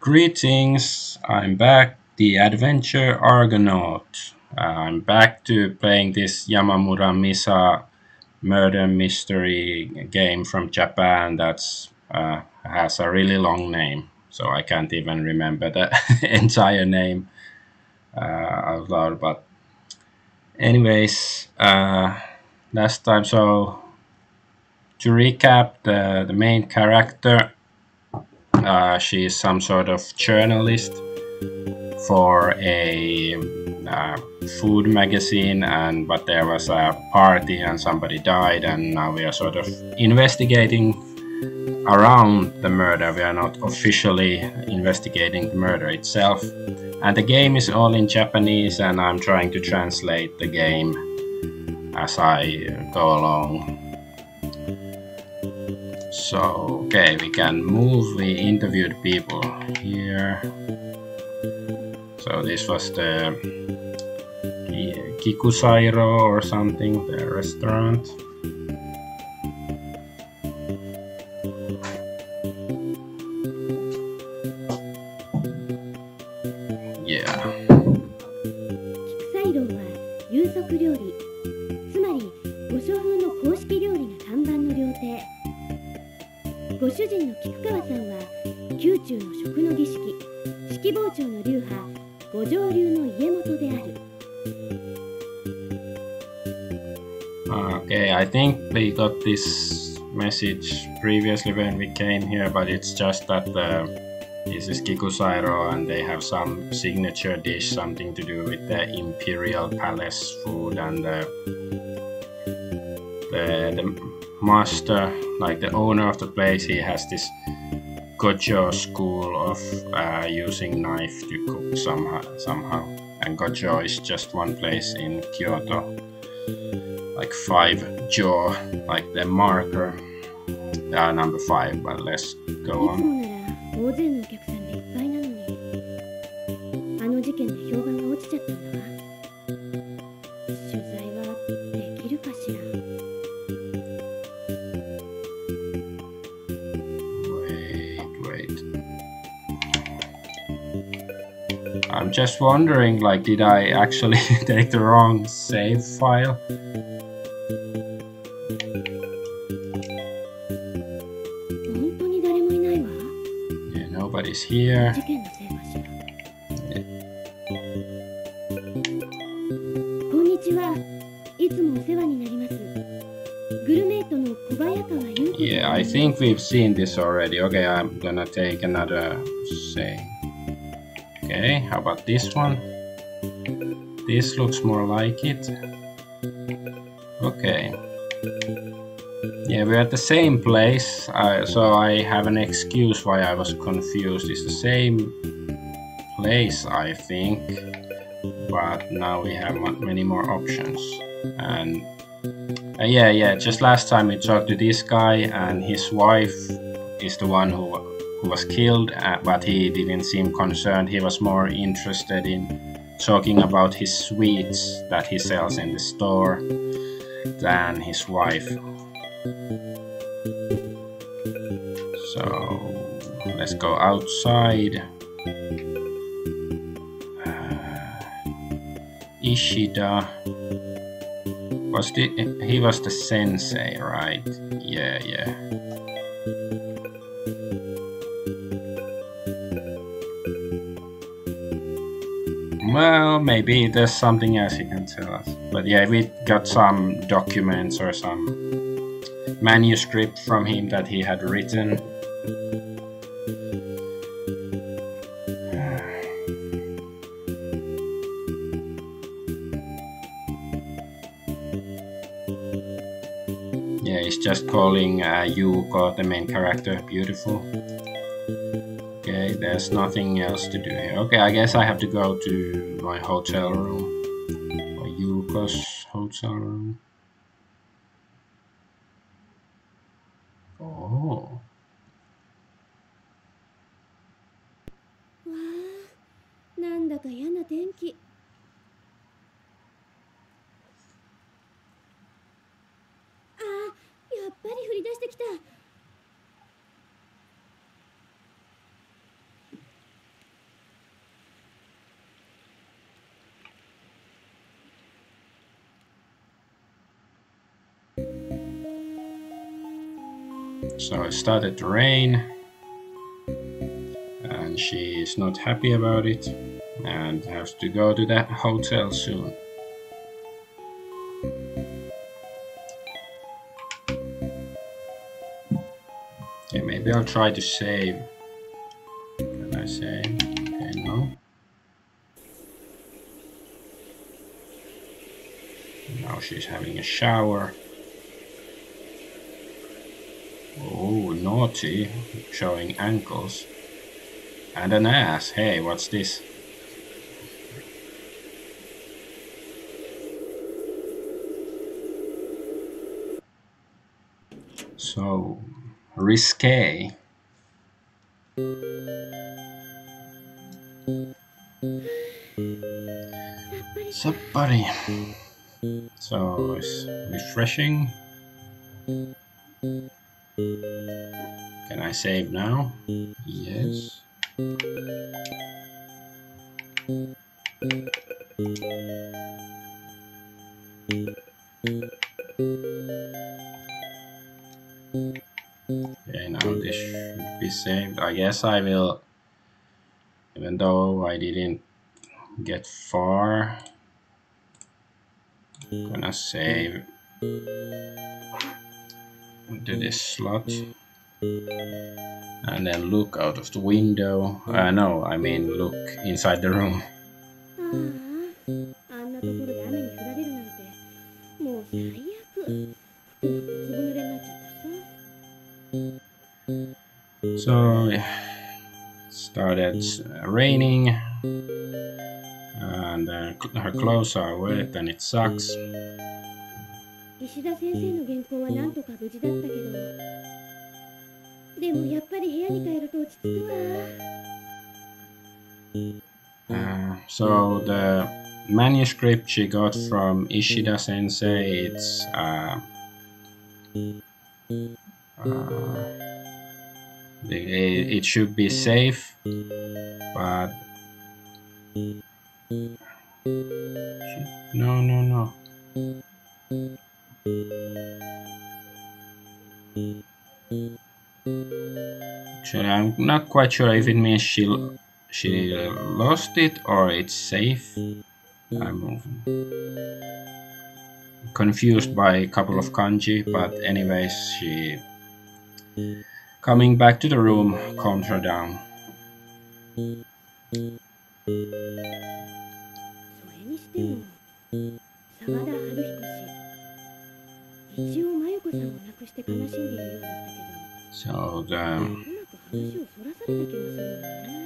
Greetings, I'm back, the Adventure Argonaut. Uh, I'm back to playing this Yamamura Misa murder mystery game from Japan that's uh, has a really long name, so I can't even remember the entire name uh, out loud. But anyways, uh, last time, so to recap, the the main character uh, she is some sort of journalist for a uh, food magazine, and but there was a party and somebody died, and now we are sort of investigating around the murder. We are not officially investigating the murder itself. And the game is all in Japanese, and I'm trying to translate the game as I go along. So, okay, we can move. We interviewed people here. So this was the Kikusairo or something, the restaurant. This message previously when we came here, but it's just that uh, this is Kikusairo and they have some signature dish, something to do with the Imperial Palace food and the, the, the master, like the owner of the place, he has this Gojo school of uh, using knife to cook somehow, somehow. And Gojo is just one place in Kyoto like five jaw, like the marker. Uh, number five, but let's go on. I'm just wondering, like, did I actually take the wrong save file? Is here. Yeah, I think we've seen this already. Okay, I'm gonna take another say. Okay, how about this one? This looks more like it. Okay. Yeah, we're at the same place, uh, so I have an excuse why I was confused. It's the same place, I think, but now we have many more options. And uh, yeah, yeah, just last time we talked to this guy, and his wife is the one who who was killed, uh, but he didn't seem concerned. He was more interested in talking about his sweets that he sells in the store than his wife so let's go outside. Uh, Ishida was the he was the sensei, right? Yeah, yeah. Well, maybe there's something else you can tell us. But yeah, we got some documents or some manuscript from him that he had written. Yeah, he's just calling uh, Yuko, the main character, beautiful. Okay, there's nothing else to do here. Okay, I guess I have to go to my hotel room. Or Yuko's hotel room. So it started to rain, and she is not happy about it and has to go to the hotel soon. Okay, maybe I'll try to save. Can I save? Okay, no. Now she's having a shower. Oh, naughty, showing ankles. And an ass. Hey, what's this? So, risque. Sappari. So, it's refreshing. Can I save now? Yes. Okay, now this should be saved. I guess I will, even though I didn't get far, I'm gonna save into this slot and then look out of the window. Uh, no, I mean look inside the room. So it started uh, raining and uh, her clothes are wet and it sucks. 石田先生の原稿はなんとか無事だったけどでもやっぱり部屋に帰ると落ち着くわ Uh, so the manuscript she got from Ishida Sensei, it's uh, uh, it, it should be safe, but no, no, no. I'm not quite sure if it means she she lost it or it's safe. I'm confused by a couple of kanji, but anyways, she coming back to the room calmed her down. 一応真由子さんを亡くして悲しんでいるようだったけど。そうだ。うまく話をそらされた気がするんだね。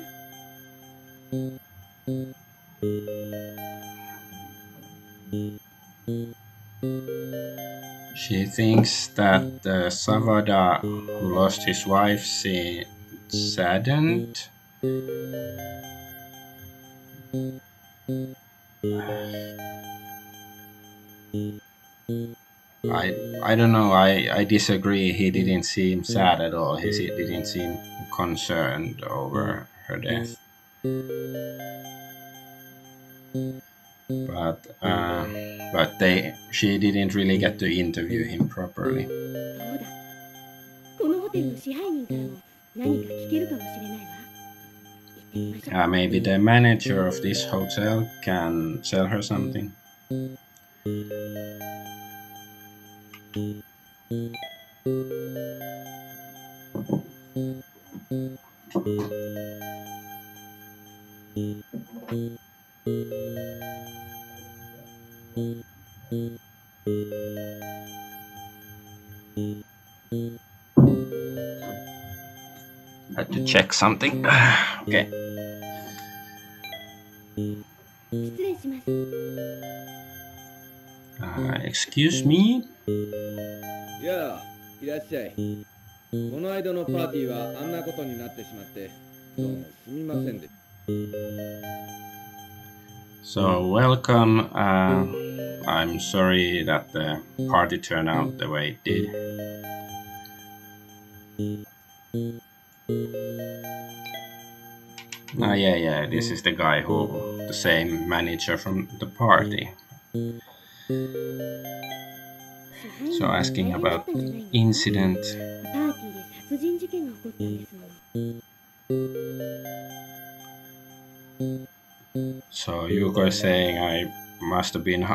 She thinks that the Sawada who lost his wife seemed saddened. I I don't know. I I disagree. He didn't seem sad at all. He se- didn't seem concerned over her death. But uh, but they she didn't really get to interview him properly. そうだこのホテルの支配人からも何か聞けるかもしれないわ行ってみましょう Uh, maybe the manager of this hotel can sell her something. Had to check something. okay. 失礼します Uh, excuse me? いやあいらっしゃいこの間のパーティーはあんなことになってしまってどうもすみませんで So, welcome. Uh, I'm sorry that the party turned out the way it did. Ah, yeah, yeah, this is the guy who, the same manager from the party. So asking about incident. So Yuko is saying I must have been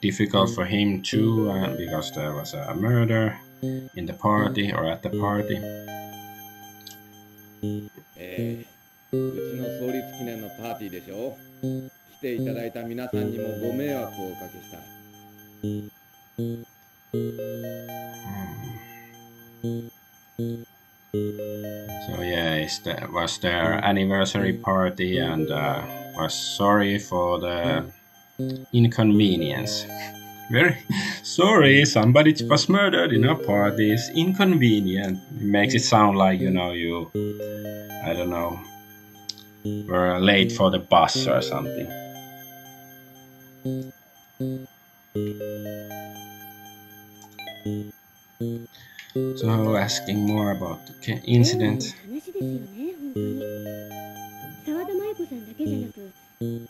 difficult for him too uh, because there was a murder in the party or at the party. Eh, so yeah, the, was their anniversary party and uh, was sorry for the inconvenience. Very sorry, somebody was murdered in our party. It's inconvenient. It makes it sound like you know you, I don't know, were late for the bus or something. So asking more about the ca- 例の incident. 話ですよね本当に沢田麻由子さんだけじゃなく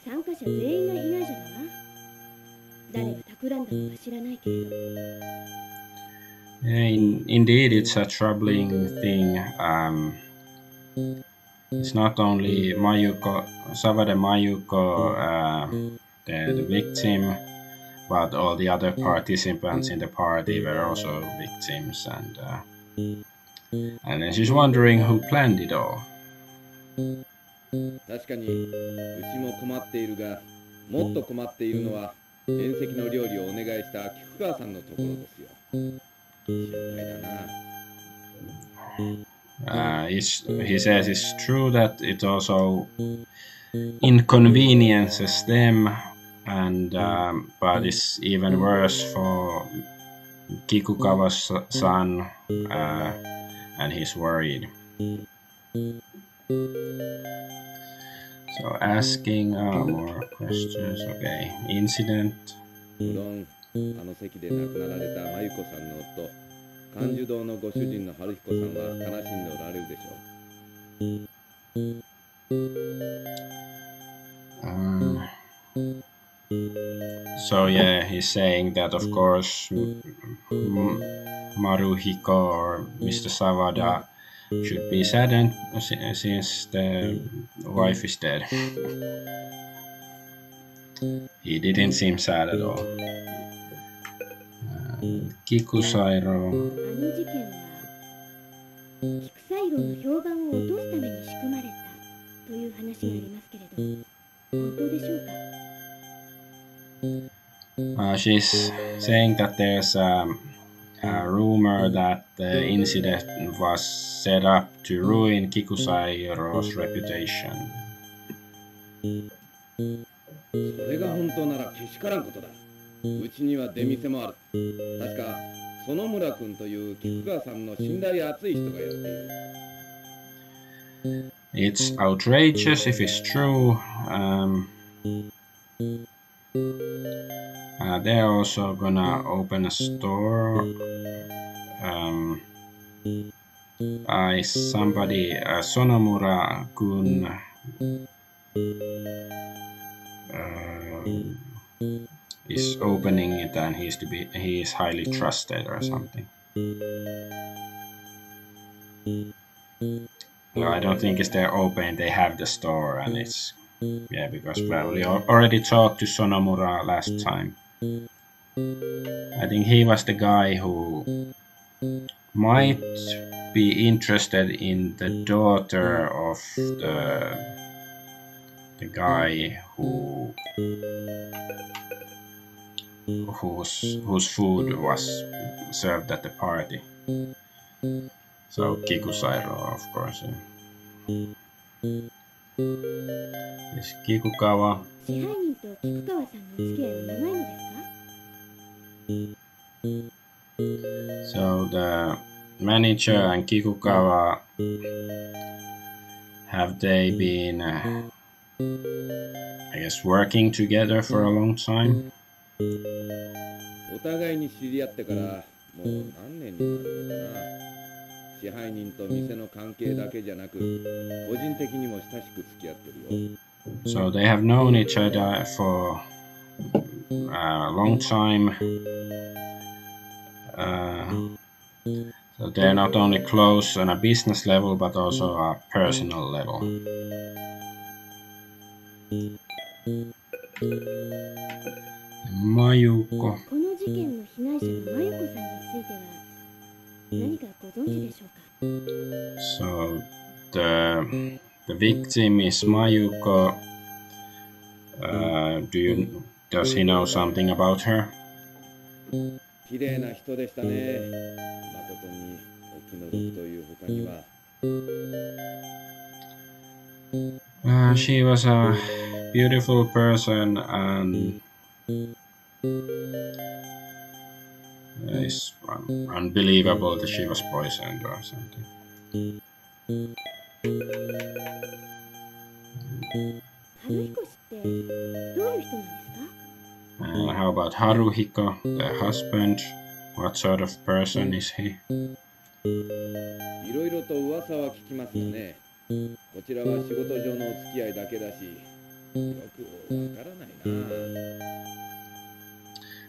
参加者全員が被害者だわ誰が企んだのか知らないけれど Yeah, in, indeed, it's a troubling thing. Um, it's not only Mayuko, Savade Mayuko, uh, the, the victim, but all the other participants in the party were also victims, and uh, and then she's wondering who planned it all. 確かにうちも困っているがもっと困っているのは宴席の料理をお願いした菊川さんのところですよ心配だな Uh, it's, he says it's true that it also inconveniences them, and um, but it's even worse for Kikukawa's son, uh, and he's worried. So asking uh, more questions. Okay, incident. 無論あの席で亡くなられた真由子さんの夫甘寿堂のご主人の春彦さんは悲しんでおられるでしょう Um, so yeah, he's saying that of course Maruhiko or Mr. Sawada should be saddened si- since the wife is dead. he didn't seem sad at all. Uh, Kikusairo. あ Uh, she's saying that there's um, a rumor that the incident was set up to ruin Kikusairo's reputation. それが本当ならけしからんことだうちには出店もある確か園村君という菊川さんの信頼厚い人がやっている It's outrageous if it's true. Um, uh, they're also gonna open a store. Um, I somebody uh, Sonomura Kun uh, is opening it, and he's to be he is highly trusted or something. No, I don't think it's they're open. They have the store, and it's yeah because well we already talked to Sonomura last time. I think he was the guy who might be interested in the daughter of the the guy who whose whose food was served at the party. So Kikusairo, of course. yeah. This Kikukawa. 支配人と菊川さんのお付き合いは長いのですか So the manager and Kikukawa have they been, uh, I guess, working together for a long time? お互いに知り合ってからもう何年になるのかな 支配人と店の関係だけじゃなく個人的にも親しく付き合ってるよ So they have known each other for a long time. Uh, So they're not only close on a business level, but also a personal level. Mayuko. この事件の被害者の真由子さんについては So the the victim is Mayuko. Uh, do you does he know something about her? Uh, she was a beautiful person and it's un- unbelievable that she was poisoned or something. 春彦氏ってどういう人なんですか And how about Haruhiko, the husband? What sort of person is he? いろいろと噂は聞きますがねこちらは仕事上のお付き合いだけだしよくわからないな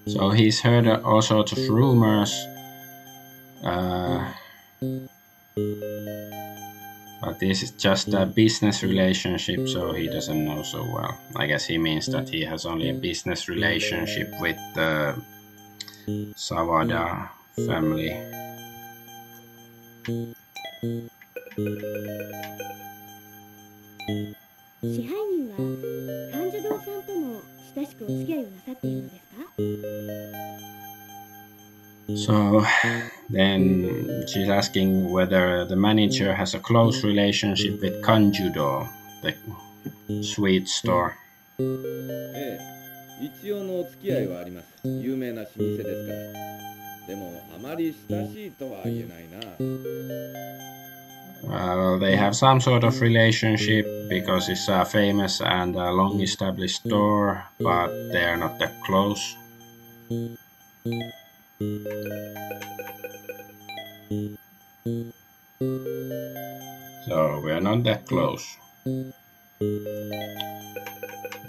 So he's heard all sorts of rumors. Uh, but this is just a business relationship, so he doesn't know so well. I guess he means that he has only a business relationship with the Sawada family. 親しくお付き合いをなさっているのですか So then she's asking whether the manager has a close relationship with Kanjudo, the sweet store. ええ一応のお付き合いはあります有名な老舗ですからでもあまり親しいとは言えないな Well, they have some sort of relationship because it's a famous and a long established store, but they are not that close. So we are not that close.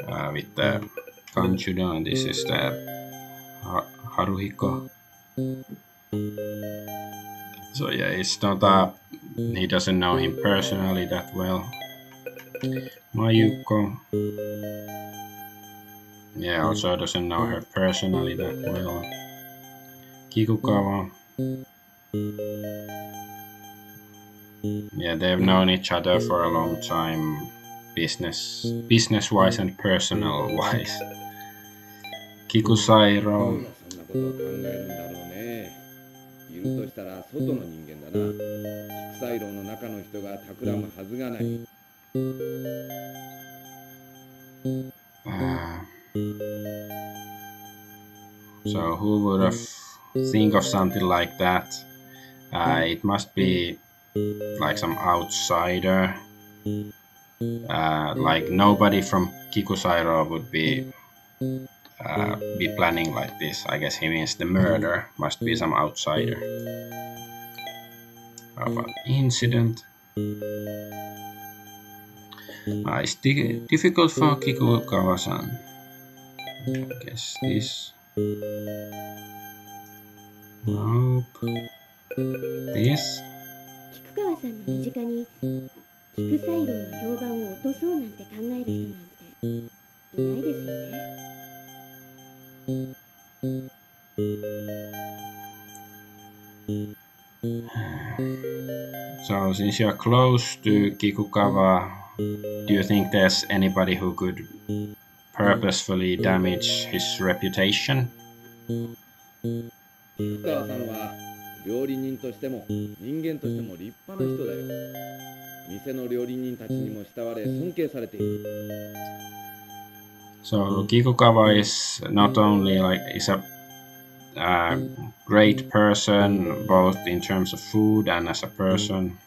Uh, with the Kanjudo, and this is the Ha- Haruhiko. So yeah, it's not a. He doesn't know him personally that well. Mayuko. Yeah, also doesn't know her personally that well. Kikukawa. Yeah, they've known each other for a long time, business, business-wise and personal-wise. ど Kikusairo. いるとしたら外の人間だな菊彩楼の中の人が企むはずがない Uh, so who would have think of something like that? Uh, it must be like some outsider. Uh, like nobody from Kikusairo would be Uh, be planning like this. I guess he means the murder must be some outsider of an incident. Uh, it's di difficult for Kikukawa-san. I guess this. Nope. This. 川さんの身近に菊彩楼の評判を落とそうなんて考える人なんていないですよね。So since you're close to Kikukawa, do you think there's anybody who could purposefully damage his reputation? 菊川さんは料理人としても人間としても立派な人だよ店の料理人たちにも慕われ尊敬されている So Kikukawa is not only like is a uh, great person both in terms of food and as a person.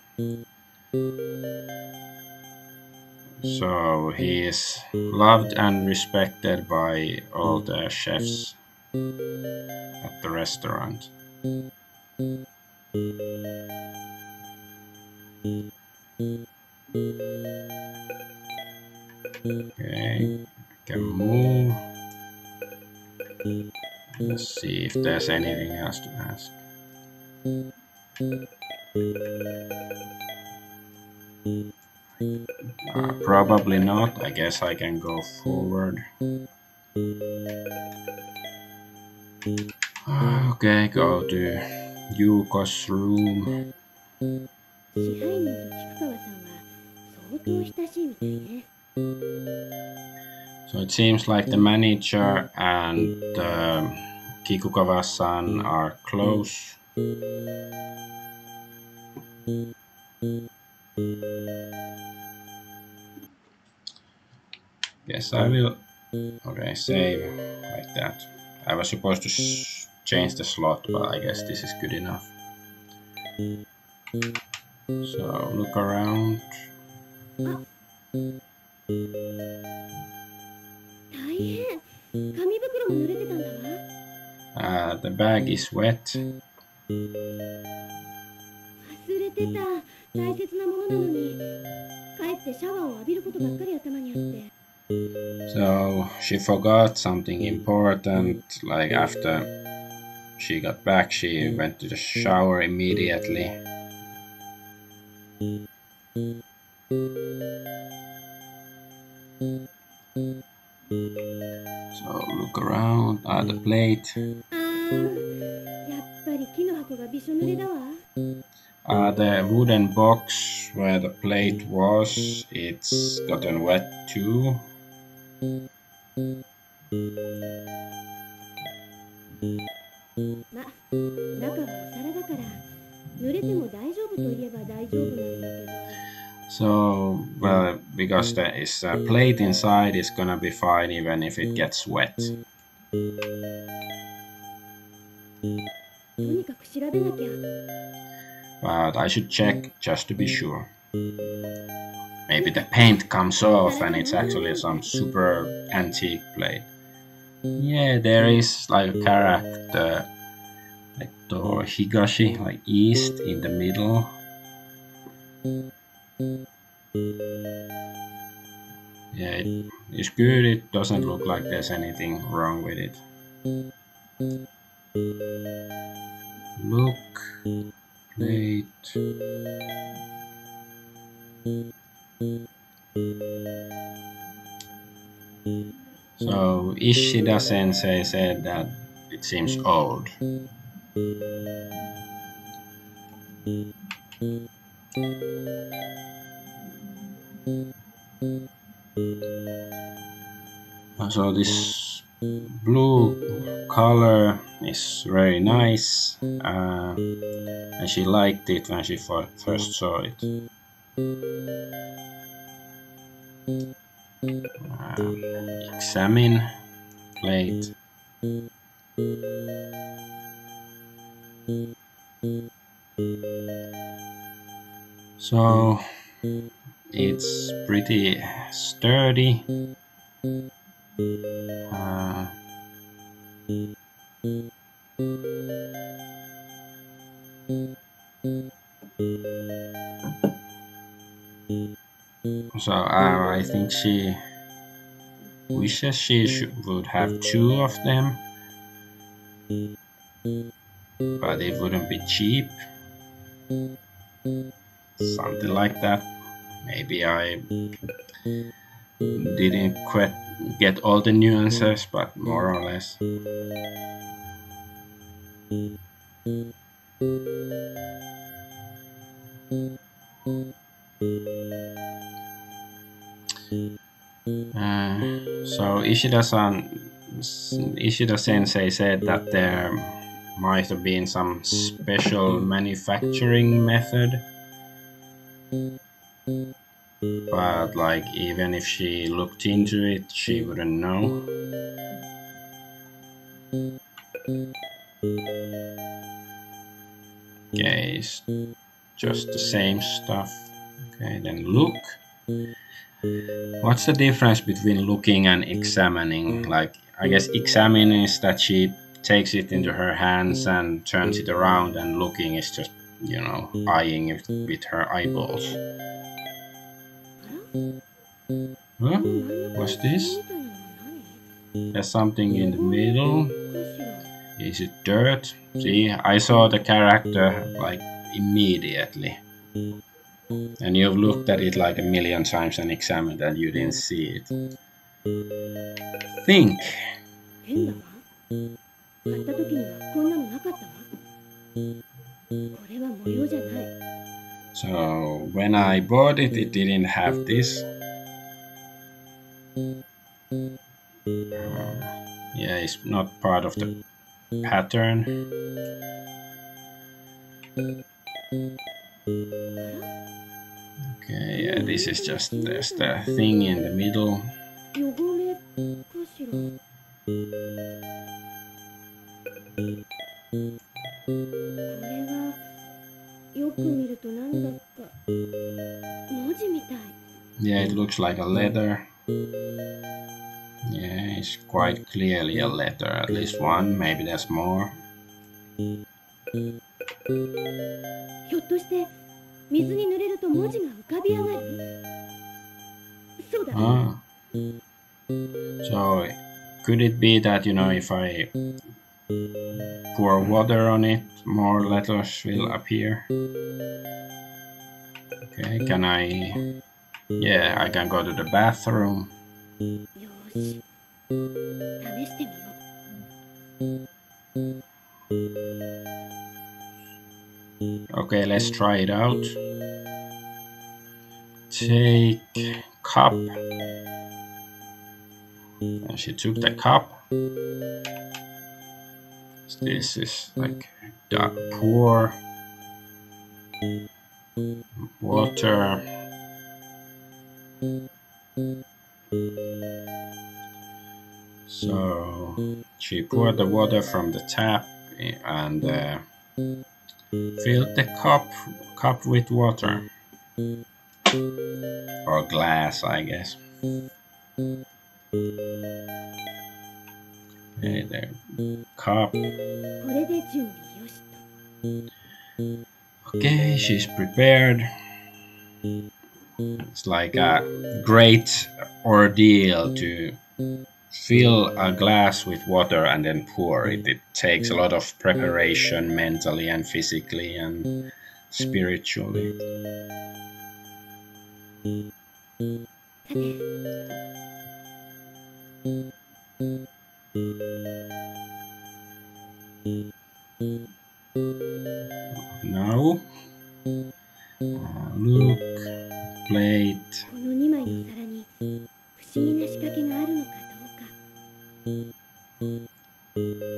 So he is loved and respected by all the chefs at the restaurant. Okay, can move. Let's see if there's anything else to ask. Uh, probably not. I guess I can go forward. Okay, go to Yuko's room. 支配人と菊川さんは相当親しいみたいね So it seems like the manager and uh, Kikukawa-san are close. Yes, I will. Okay, save like that. I was supposed to change the slot, but I guess this is good enough. So look around. Ah, ah, the bag is wet. So she forgot something important, like after she got back she went to the shower immediately. So look around at the plate. Uh, the wooden box where the plate was, it's gotten wet too. So because there is a uh, plate inside it's gonna be fine even if it gets wet. But I should check just to be sure. Maybe the paint comes off and it's actually some super antique plate. Yeah, there is like a character like Toro Higashi, like east in the middle. Yeah, it is good. It doesn't look like there's anything wrong with it. Look, plate. So Ishida sensei said that it seems old. So this blue color is very nice uh, and she liked it when she first saw it. Uh, examine plate. So it's pretty sturdy. Uh, so uh, I think she wishes she would have two of them, but it wouldn't be cheap. Something like that. Maybe I didn't quite get all the nuances, but more or less. Uh, so Ishida-san, Ishida Sensei said that there might have been some special manufacturing method. But like even if she looked into it, she wouldn't know. Okay, just the same stuff. Okay, then look. What's the difference between looking and examining? Like, I guess examining is that she takes it into her hands and turns it around, and looking is just, you know, eyeing it with her eyeballs. Huh? What's this? There's something in the middle. Is it dirt? See, I saw the character like immediately. And you've looked at it like a million times and examined and you didn't see it. Think. So when I bought it, it didn't have this. Uh, yeah, it's not part of the pattern. Okay, yeah, this is just there's the thing in the middle. 汚れかしらこれはよく見るとなんだか文字みたい Yeah, it looks like a letter. Yeah, it's quite clearly a letter, at least one, maybe there's more. ひょっとして水に濡れると文字が浮かび上がるそうだ Ah. So, could it be that, you know, if I Pour water on it, more letters will appear. Okay, can I... Yeah, I can go to the bathroom. Okay, let's try it out. Take cup. And she took the cup. This is like dark pour water. So she poured the water from the tap and uh, filled the cup cup with water or glass, I guess. Hey there. Cop. Okay, she's prepared. It's like a great ordeal to fill a glass with water and then pour it. It takes a lot of preparation mentally and physically and spiritually. Now uh, look plate.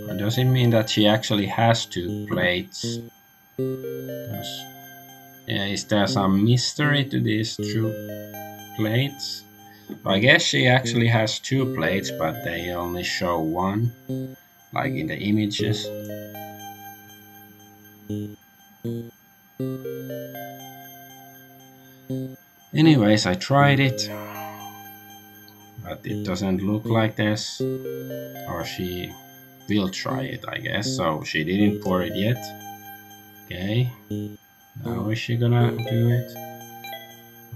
But does it mean that she actually has two plates? Yeah, is there some mystery to these two plates? I guess she actually has two plates, but they only show one, like in the images. Anyways, I tried it, but it doesn't look like this. Or she will try it, I guess. So she didn't pour it yet. Okay. Now is she gonna do it?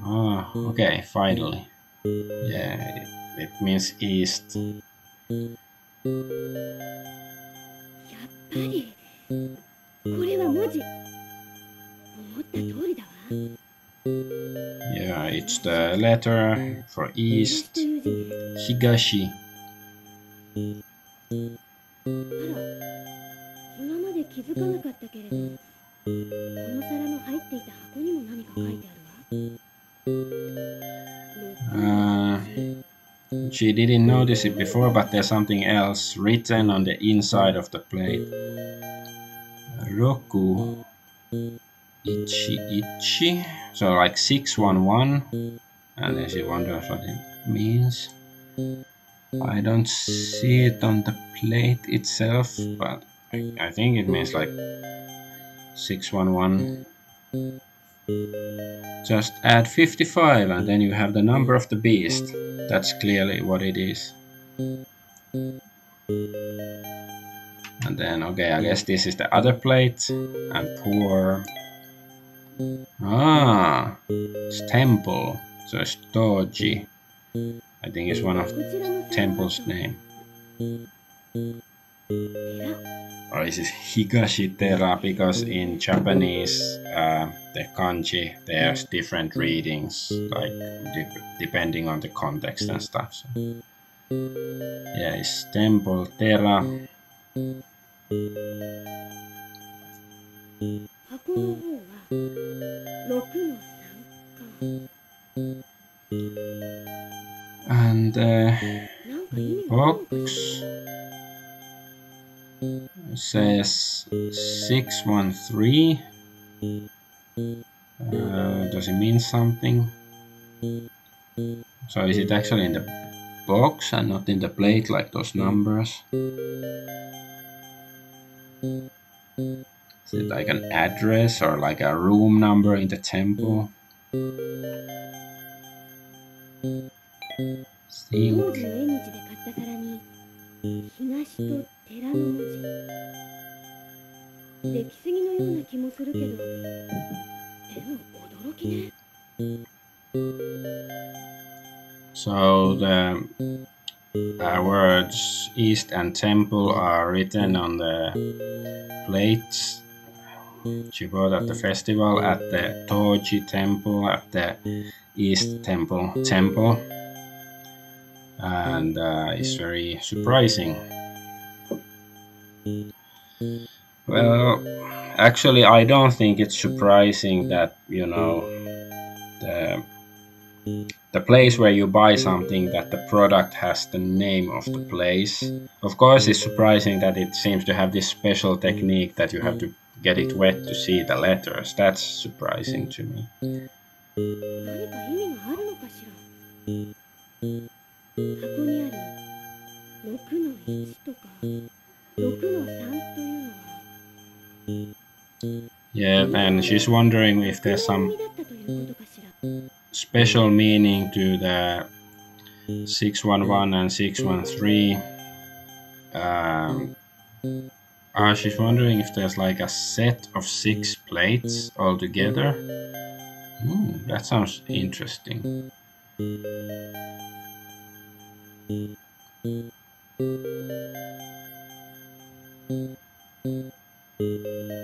Ah, okay, finally. Yeah, it, means east. やっぱりこれは文字思った通りだわ Yeah, it's the letter for 東 east. という字ね Higashi. あら今まで気づかなかったけれどこの皿の入っていた箱にも何か書いてあるわ Uh, she didn't notice it before, but there's something else written on the inside of the plate. Roku Ichi Ichi. So like 611. And then she wonders what it means. I don't see it on the plate itself, but I, I think it means like 611. Just add 55 and then you have the number of the beast. That's clearly what it is. And then, okay, I guess this is the other plate. And pour... Ah! It's temple. So it's Doji. I think it's one of temple's name. Or is it Higashitera? Because in Japanese, uh, the kanji, there's different readings, like de depending on the context and stuff. So. Yeah, it's temple terra. And uh, box. It says 613. Uh, does it mean something? So is it actually in the box and not in the plate like those numbers? Is it like an address or like a room number in the temple? 時の縁日で買った皿に東と寺の文字出来すぎのような気もするけどでも驚きね So the uh, words East and Temple are written on the plates she bought at the festival at the Toji Temple at the East Temple Temple, and uh, it's very surprising. Well, actually, I don't think it's surprising that you know the the place where you buy something that the product has the name of the place. Of course, it's surprising that it seems to have this special technique that you have to get it wet to see the letters. That's surprising to me. 何か意味があるのかしら箱にある6の1とか6の3というのは Yeah, and she's wondering if there's some special meaning to the 611 and 613. Um, uh, she's wondering if there's like a set of six plates all together. Mm, that sounds interesting.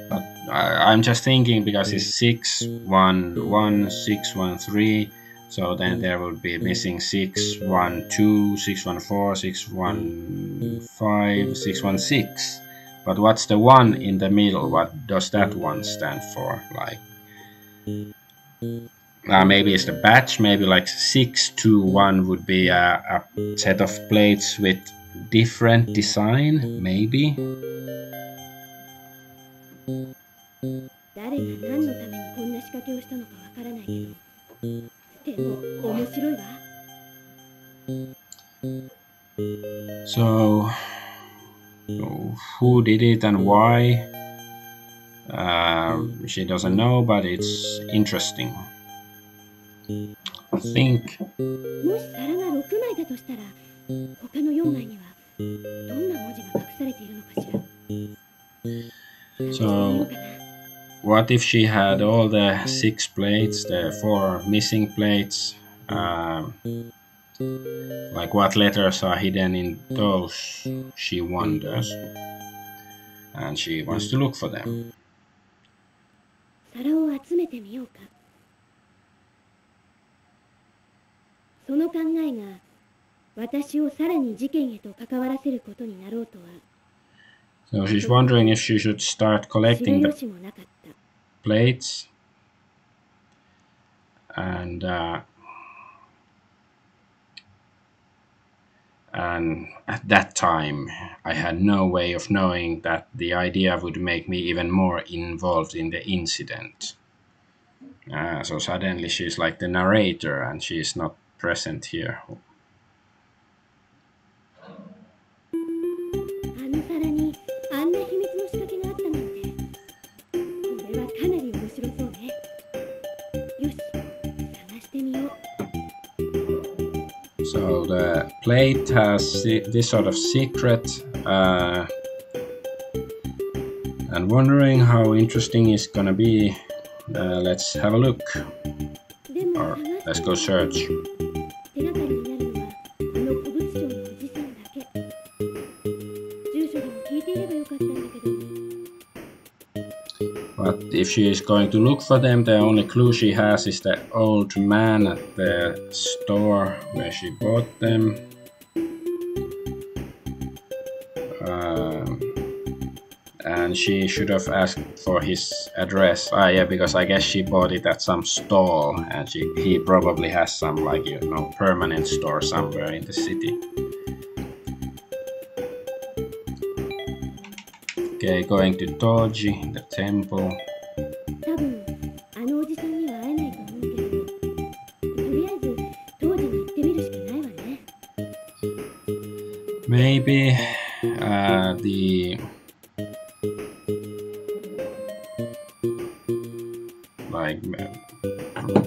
But I, I'm just thinking because it's six one one six one three, so then there will be missing six one two six one four six one five six one six. But what's the one in the middle? What does that one stand for? Like, uh, maybe it's the batch. Maybe like six two one would be a, a set of plates with different hmm. design, maybe? So, who did it and why? Uh, she doesn't know, but it's interesting. I think. もし皿が6枚だとしたら他の4枚にはどんな文字が隠されているのかしら探してみようかな what if she had all the six plates, the four missing plates? Um, like what letters are hidden in those? She wonders, and she wants to look for them. 皿を集めてみようかその考えが 私をさらに事件へと関わらせることになろうとは So she's wondering if she should start 知れ collecting よ the しもなかった plates and uh, and at that time i had no way of knowing that the idea would make me even more involved in the incident uh, so suddenly she's like the narrator and she's not present here So the plate has this sort of secret uh, and wondering how interesting it's gonna be. Uh, let's have a look. Or let's go search. But if she is going to look for them, the only clue she has is the old man at the store where she bought them. Um, and she should have asked for his address. Ah, yeah, because I guess she bought it at some stall, and she, he probably has some like you know permanent store somewhere in the city. Okay, going to Toji, the temple. Maybe uh, the like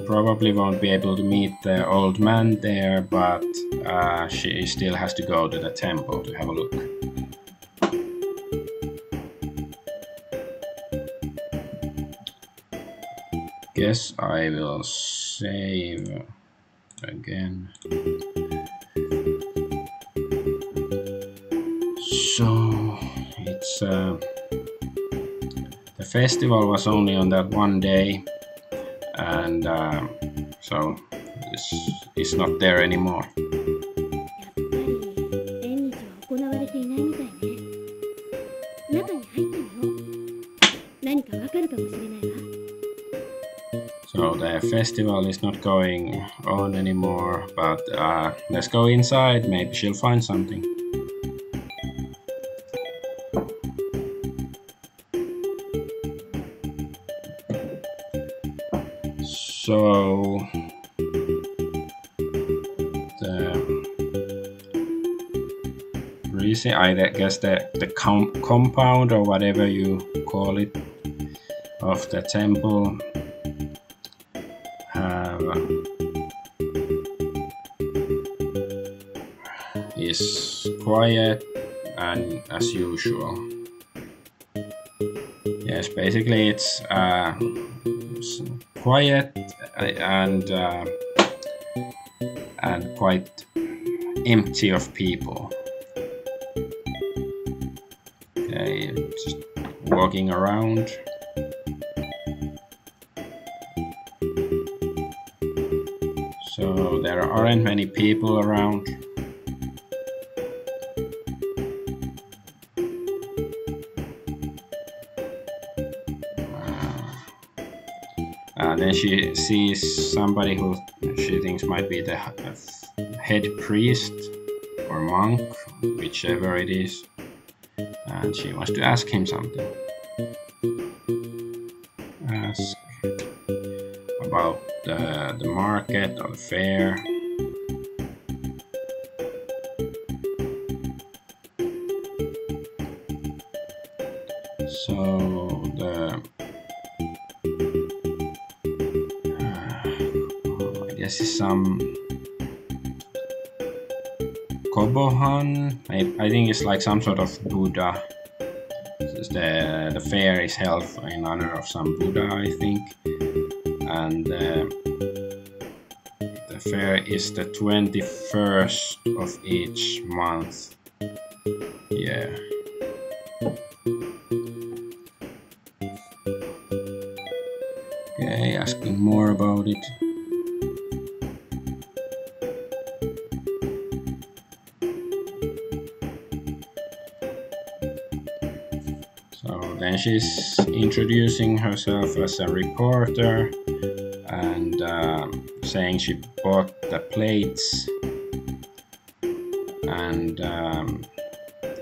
probably won't be able to meet the old man there, but uh, she still has to go to the temple to have a look. Guess I will save again. So it's uh, the festival was only on that one day, and uh, so it's, it's not there anymore. Festival is not going on anymore, but uh, let's go inside. Maybe she'll find something. So the reason, I guess the the com- compound or whatever you call it of the temple quiet and as usual. Yes, basically it's uh, quiet and uh, and quite empty of people. Okay, just walking around. So there aren't many people around. Sees somebody who she thinks might be the uh, head priest or monk, whichever it is, and she wants to ask him something. Ask about the, the market or the fair. I, I think it's like some sort of Buddha. The the fair is held in honor of some Buddha, I think, and uh, the fair is the twenty first of each month. She's introducing herself as a reporter and um, saying she bought the plates and um,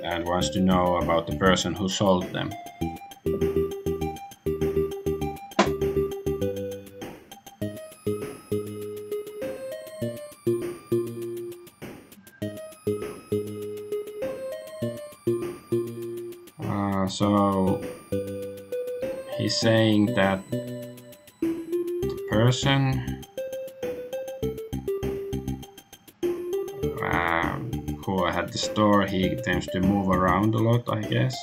and wants to know about the person who sold them. Uh, so he's saying that the person uh, who had the store he tends to move around a lot, I guess.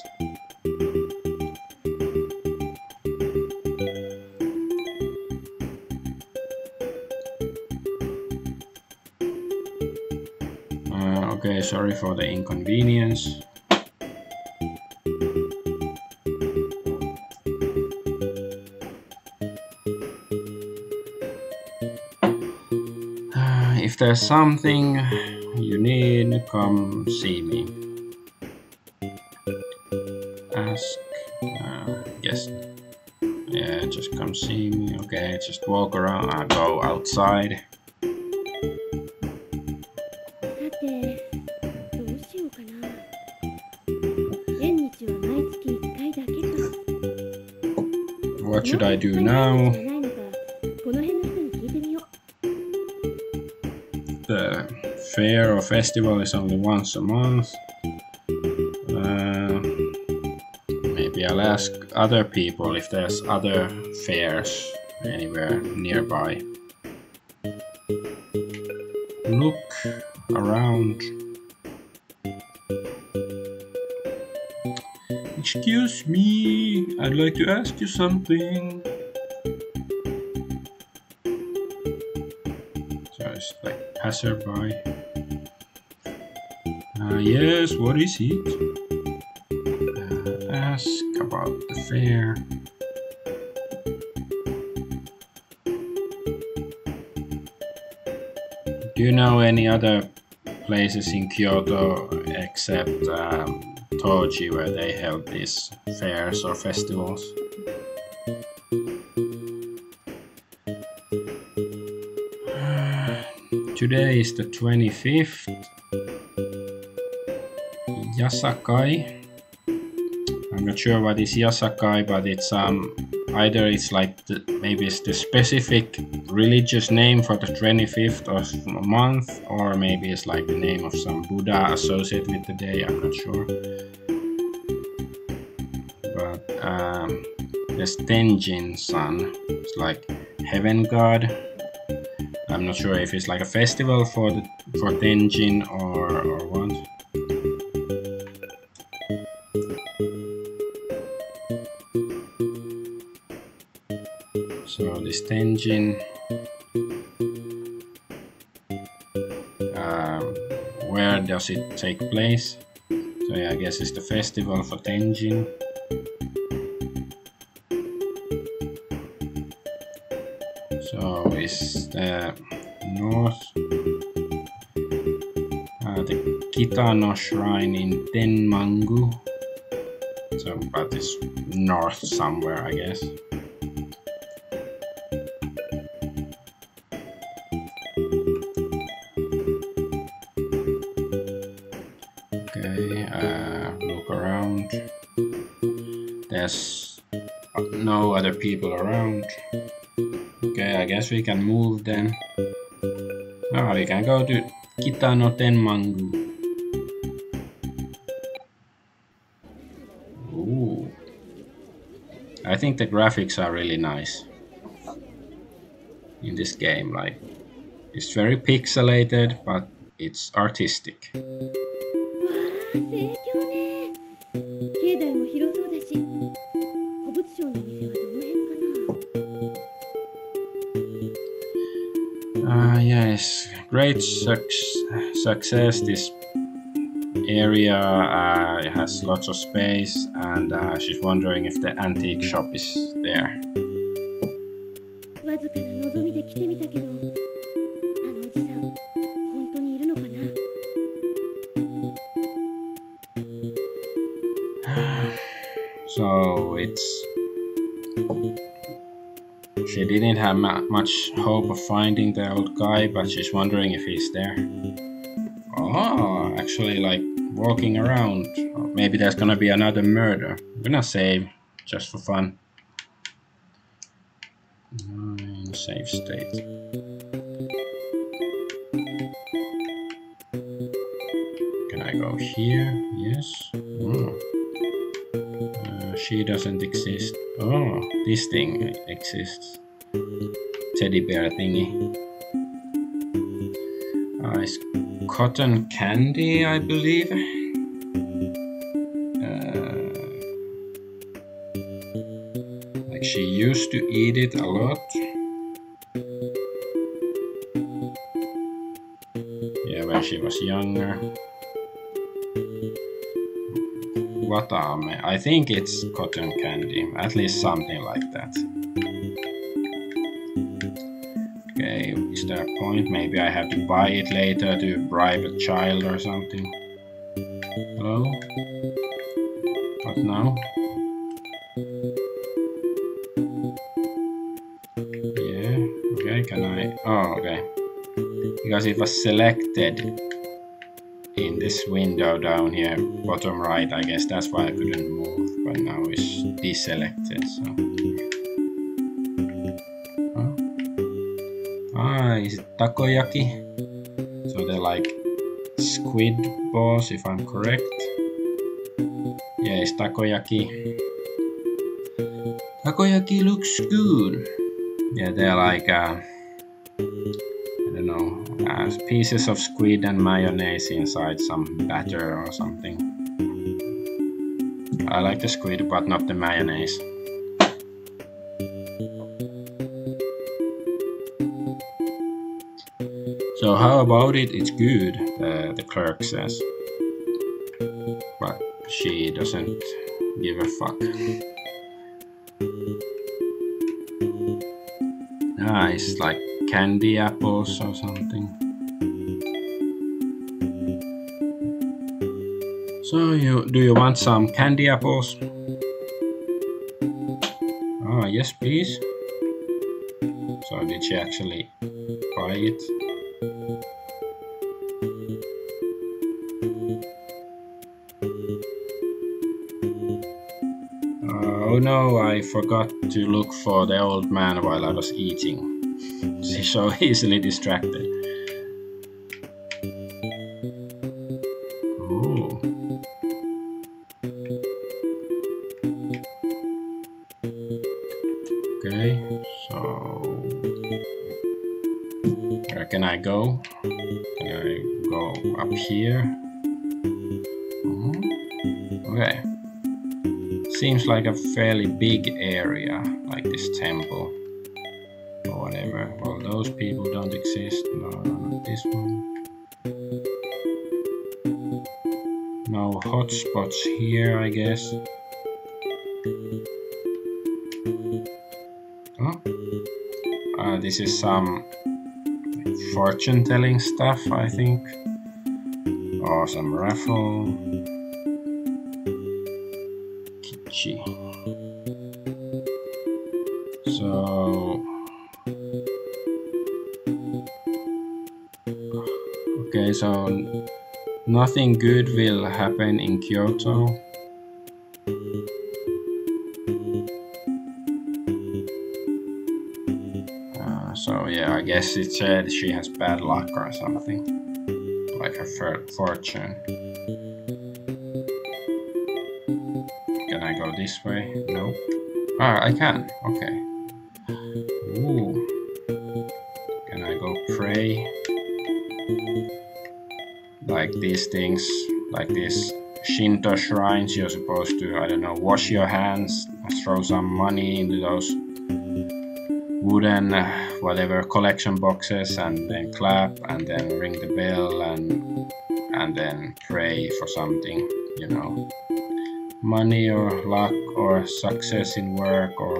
Uh, okay, sorry for the inconvenience. there's something you need, come see me. Ask, uh, yes. Yeah, just come see me. Okay, just walk around, I go outside. What should I do now? Fair or festival is only once a month. Uh, maybe I'll ask other people if there's other fairs anywhere nearby. Look around. Excuse me, I'd like to ask you something. So it's like passerby. Uh, yes, what is it? Uh, ask about the fair. Do you know any other places in Kyoto except um, Toji where they held these fairs or festivals? Today is the 25th. Yasakai. I'm not sure what is Yasakai, but it's um either it's like the, maybe it's the specific religious name for the 25th of a month, or maybe it's like the name of some Buddha associated with the day. I'm not sure. But um, there's Tenjin San. It's like heaven god. I'm not sure if it's like a festival for the for Tenjin or or Tenjin. Um, where does it take place? So yeah, I guess it's the festival for Tenjin. So it's the north uh, the Kitano shrine in Tenmangu. So but it's north somewhere I guess. People around. Okay, I guess we can move then. Oh, we can go to Kitano Tenmangu. Ooh. I think the graphics are really nice in this game. Like, it's very pixelated, but it's artistic. great success. This area uh, has lots of space, and uh, she's wondering if the antique shop is there. so it's she didn't have much hope of finding the old guy, but she's wondering if he's there. Oh, actually, like walking around. Maybe there's gonna be another murder. I'm gonna save just for fun. Nine, save state. Can I go here? Yes. Oh. Uh, she doesn't exist. Oh, this thing exists. Teddy bear thingy. Uh, it's cotton candy, I believe. Uh, like she used to eat it a lot. Yeah, when she was younger. What Watame. I think it's cotton candy. At least something like that. Point? Maybe I have to buy it later to bribe a child or something. Hello? What now? Yeah, okay, can I? Oh, okay. Because it was selected in this window down here, bottom right, I guess that's why I couldn't move, but now it's deselected, so. Ah, is it takoyaki? So they're like squid balls, if I'm correct. Yeah, it's takoyaki. Takoyaki looks good. Yeah, they're like, uh, I don't know, uh, pieces of squid and mayonnaise inside some batter or something. I like the squid, but not the mayonnaise. So how about it? It's good, uh, the clerk says. But she doesn't give a fuck. Nice, like candy apples or something. So you do you want some candy apples? Ah, yes, please. So did she actually buy it? Oh no, I forgot to look for the old man while I was eating. So easily distracted. Okay, so where can I go? Can I go up here? Seems like a fairly big area, like this temple or whatever. Well, those people don't exist. No, this one. No hotspots here, I guess. Oh. Uh, this is some fortune telling stuff, I think. Or some raffle. So. Okay, so nothing good will happen in Kyoto. Uh, so yeah, I guess it said she has bad luck or something, like her for- fortune. This way? No. Ah, I can. Okay. Ooh. Can I go pray? Like these things, like these Shinto shrines, you're supposed to, I don't know, wash your hands, throw some money into those wooden uh, whatever collection boxes and then clap and then ring the bell and and then pray for something you know money or luck or success in work or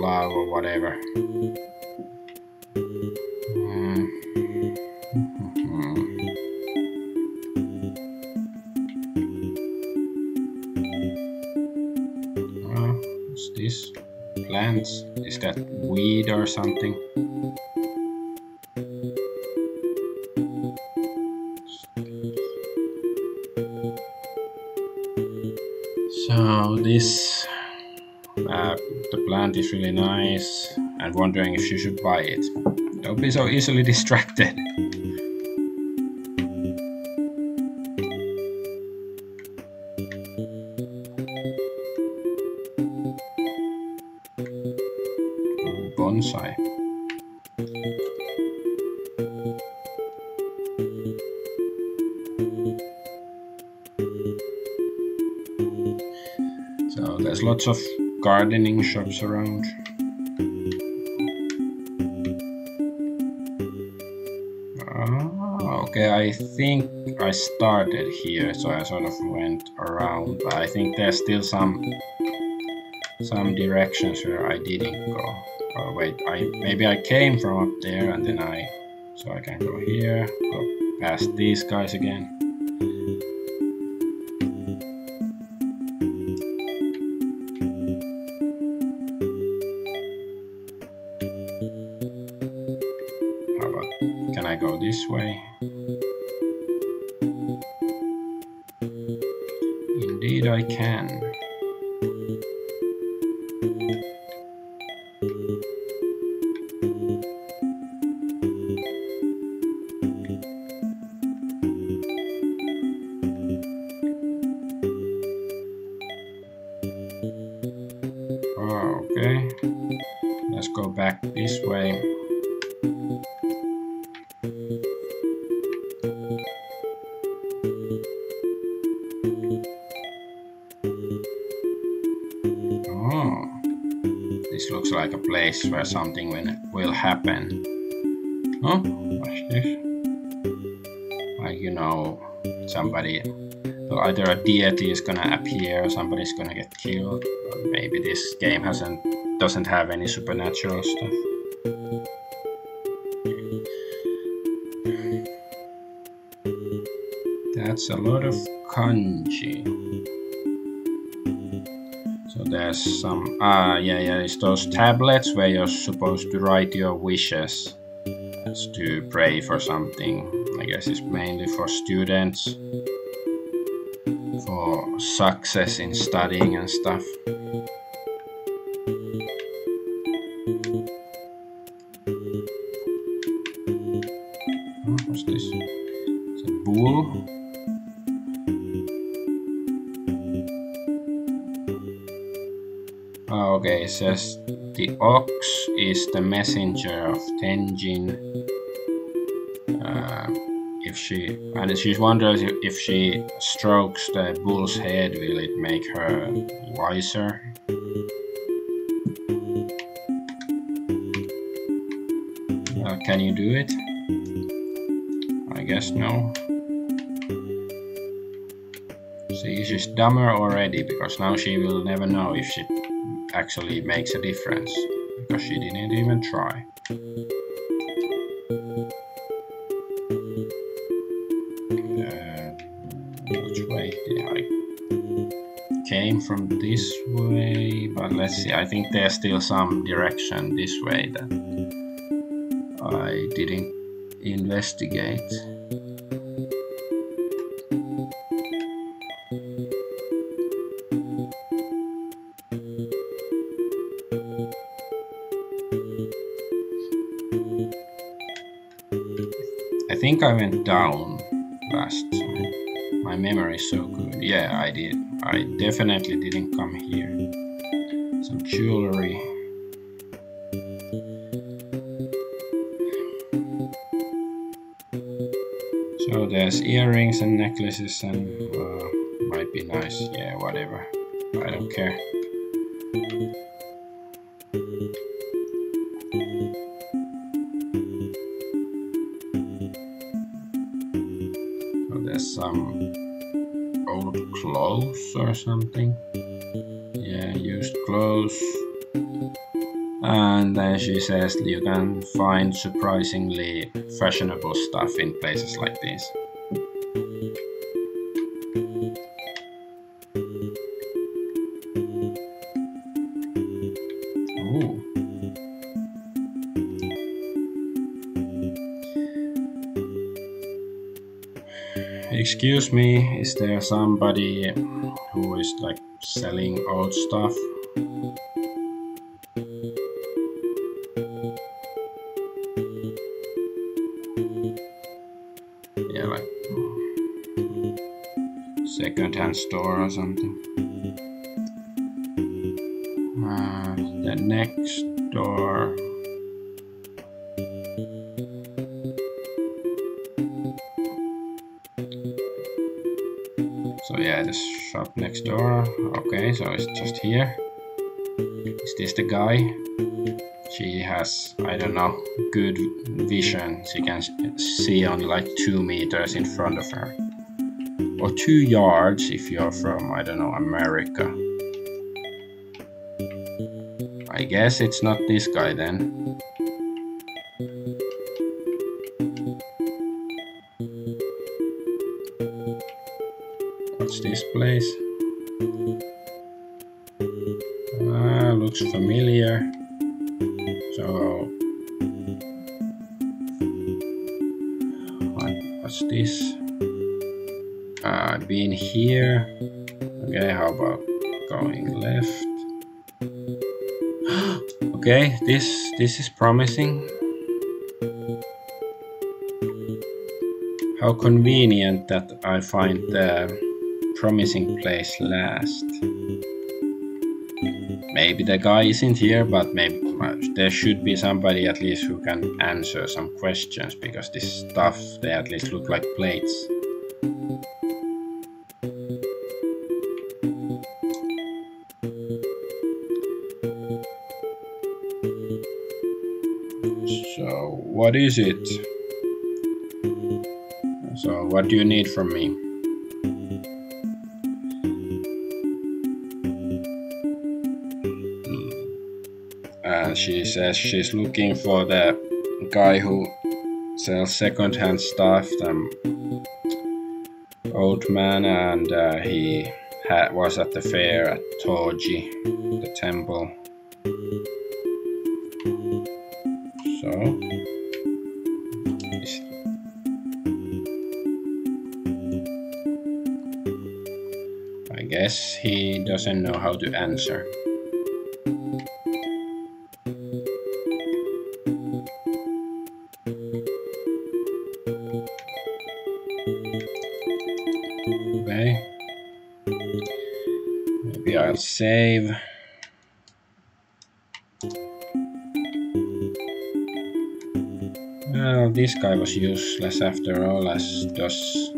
love or whatever Mm. Uh, what's this? Plants? Is that weed or something? Plant is really nice and wondering if you should buy it. Don't be so easily distracted. Gardening shops around. Ah, okay, I think I started here, so I sort of went around, but I think there's still some some directions where I didn't go. Oh wait, I maybe I came from up there and then I So I can go here, go past these guys again. Deity is gonna appear or somebody's gonna get killed. Or maybe this game hasn't doesn't have any supernatural stuff. That's a lot of kanji. So there's some, ah, yeah, yeah, it's those tablets where you're supposed to write your wishes It's to pray for something. I guess it's mainly for students, success in studying and stuff. What's this? It's a bull. Okay, it says the ox is the messenger of Tenjin. Uh, if she and she's wondering if, if she strokes the bull's head, will it make her wiser? Uh, can you do it? I guess no. See, she's dumber already because now she will never know if she actually makes a difference because she didn't even try. From this way? But let's see. I think there's still some direction this way that I didn't investigate. I think I went down last time. My memory is so good. Yeah, I did. I definitely didn't come here. Some jewelry. So there's earrings and necklaces and uh, might be nice. Yeah, whatever. I don't care. Something. Yeah, used clothes. And then she says you can find surprisingly fashionable stuff in places like this. Excuse me, is there somebody who is like selling old stuff? Yeah, like second-hand store or something. Uh, the next door. So oh, it's just here. Is this the guy? She has, I don't know, good vision. She can see only like two meters in front of her. Or two yards if you're from, I don't know, America. I guess it's not this guy then. This this is promising. How convenient that I find the promising place last. Maybe the guy isn't here, but maybe there should be somebody at least who can answer some questions because this stuff they at least look like plates. What is it? So, what do you need from me? Uh, she says she's looking for the guy who sells second-hand stuff. The old man, and uh, he had, was at the fair at Toji, the temple. Doesn't know how to answer. Okay. Maybe I'll save. Well, this guy was useless after all, as does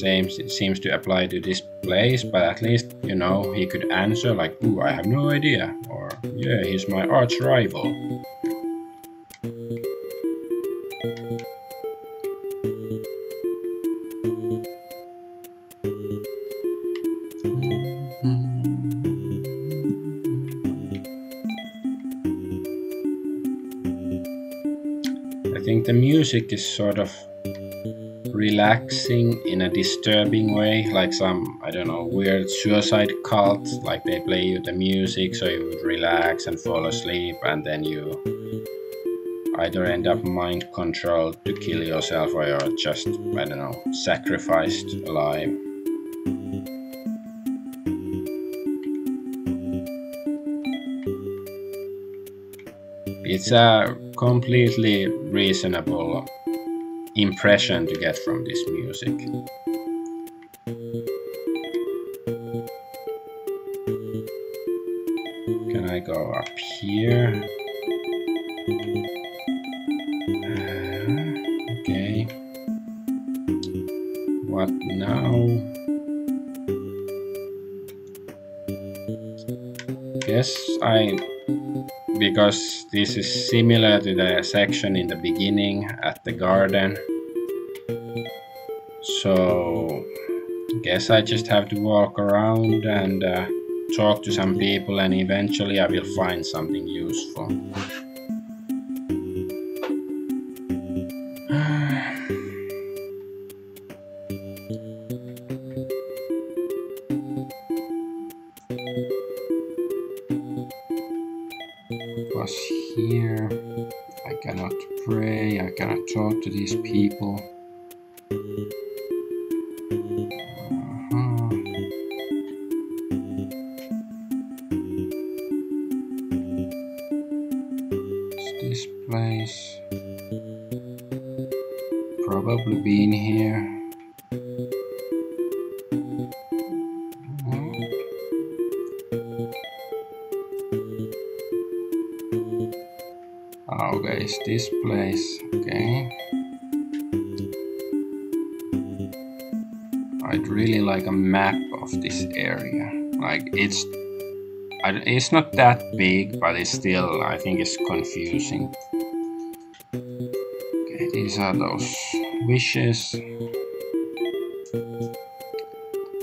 same seems to apply to this place, but at least, you know, he could answer like, ooh, I have no idea, or yeah, he's my arch rival. I think the music is sort of relaxing in a disturbing way, like some, I don't know, weird suicide cult. Like they play you the music so you would relax and fall asleep, and then you either end up mind controlled to kill yourself or you're just, I don't know, sacrificed alive. It's a completely reasonable impression to get from this music. Can I go up here? Uh, okay. What now? Guess I because this is similar to the section in the beginning at the garden. So, guess I just have to walk around and uh, talk to some people, and eventually I will find something it's not that big, but it's still. I think it's confusing. Okay, these are those wishes.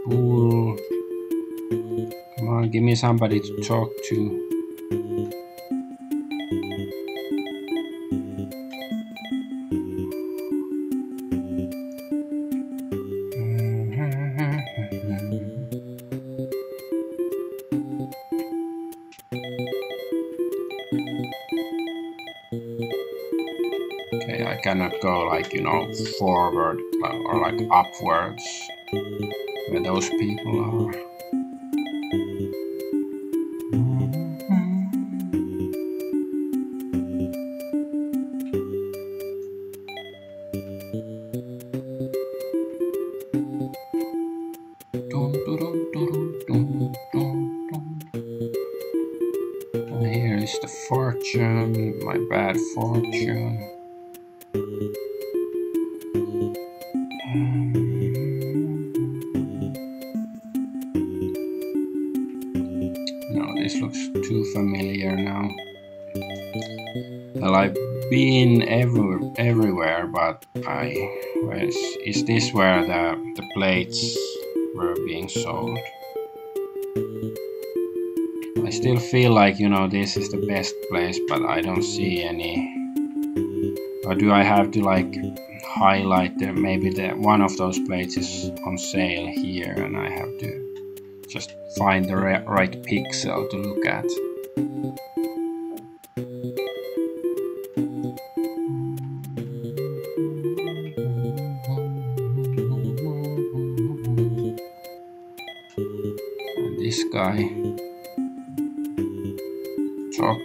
Pool. Come on, give me somebody to talk to. Like you know forward uh, or like upwards where those people are. Is, is this where the the plates were being sold? I still feel like you know this is the best place, but I don't see any. Or do I have to like highlight the maybe the one of those plates is on sale here, and I have to just find the right pixel to look at.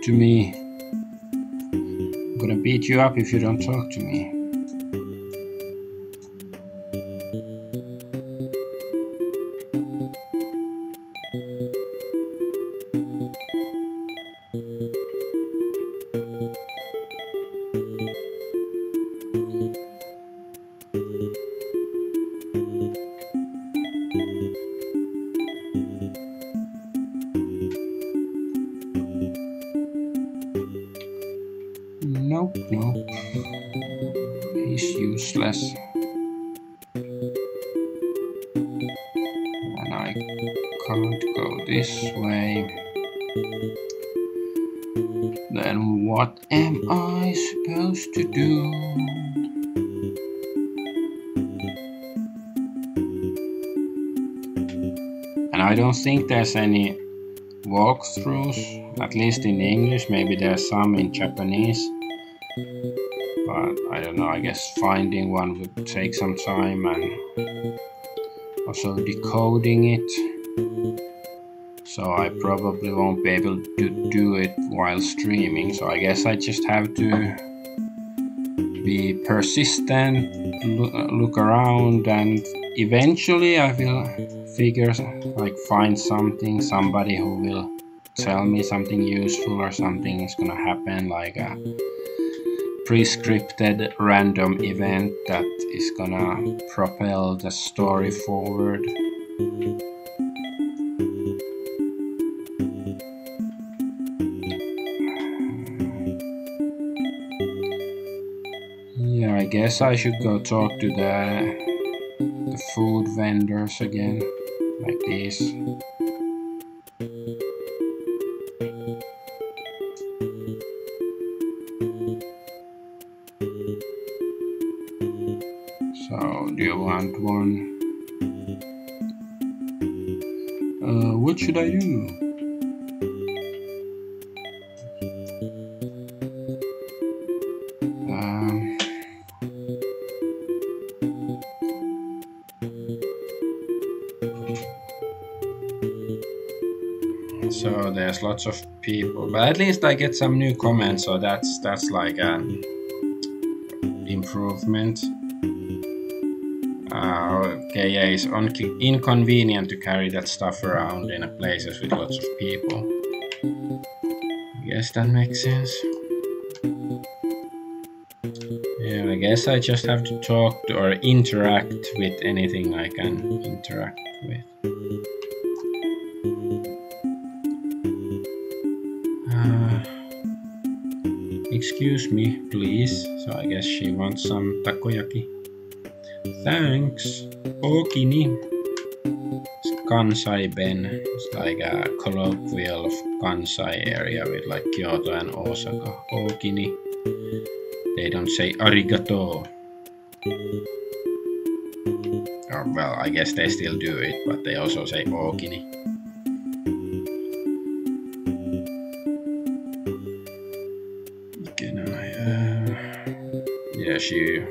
To me. I'm gonna beat you up if you don't talk to me. Any walkthroughs, at least in English. Maybe there's some in Japanese. But I don't know, I guess finding one would take some time and also decoding it. So I probably won't be able to do it while streaming. So I guess I just have to be persistent, uh, look around, and eventually I will figure, like, find something, somebody who will tell me something useful or something is gonna happen, like a pre-scripted random event that is gonna propel the story forward. Yeah, I guess I should go talk to the the food vendors again, like this. People, but at least I get some new comments, so that's that's like an improvement. Uh, okay, yeah, it's inconvenient to carry that stuff around in a places with lots of people. I guess that makes sense. Yeah, I guess I just have to talk to or interact with anything I can interact excuse me, please. So I guess she wants some takoyaki. Thanks. Okini. Kansai Ben. It's like a colloquial of Kansai area with like Kyoto and Osaka. Okini. They don't say arigato. Or, well, I guess they still do it, but they also say okini. She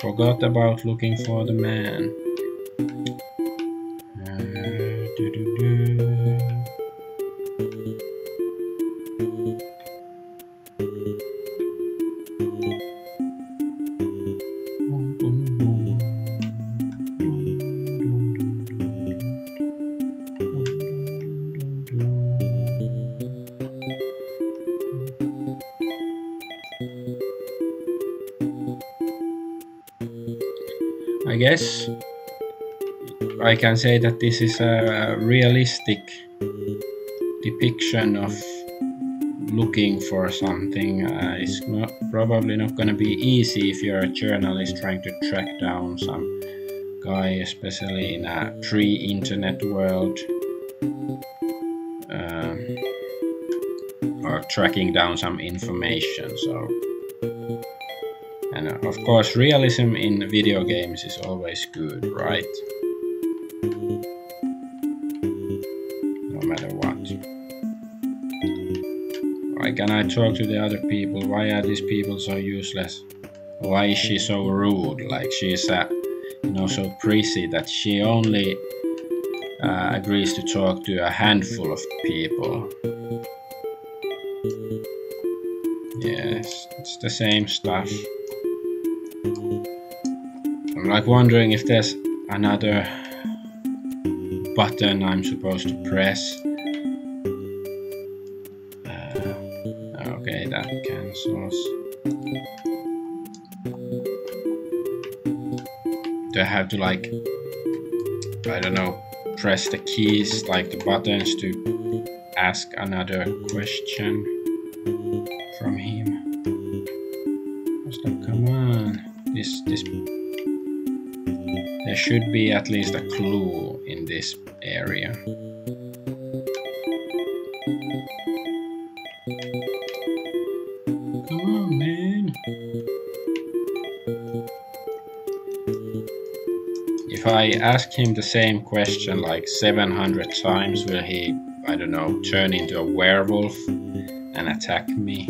forgot about looking for the man. Guess I can say that this is a realistic depiction of looking for something. Uh, it's not probably not going to be easy if you're a journalist trying to track down some guy, especially in a pre-internet world, um, or tracking down some information. So. And uh, of course, realism in video games is always good, right? No matter what. Why can I talk to the other people? Why are these people so useless? Why is she so rude? Like she's, uh, you know, so prissy that she only uh, agrees to talk to a handful of people. Yes, it's the same stuff. I'm like wondering if there's another button I'm supposed to press. Uh, okay, that cancels. Do I have to like, I don't know, press the keys like the buttons to ask another question from him? Should be at least a clue in this area. Come on, man. If I ask him the same question like 700 times, will he, I don't know, turn into a werewolf and attack me?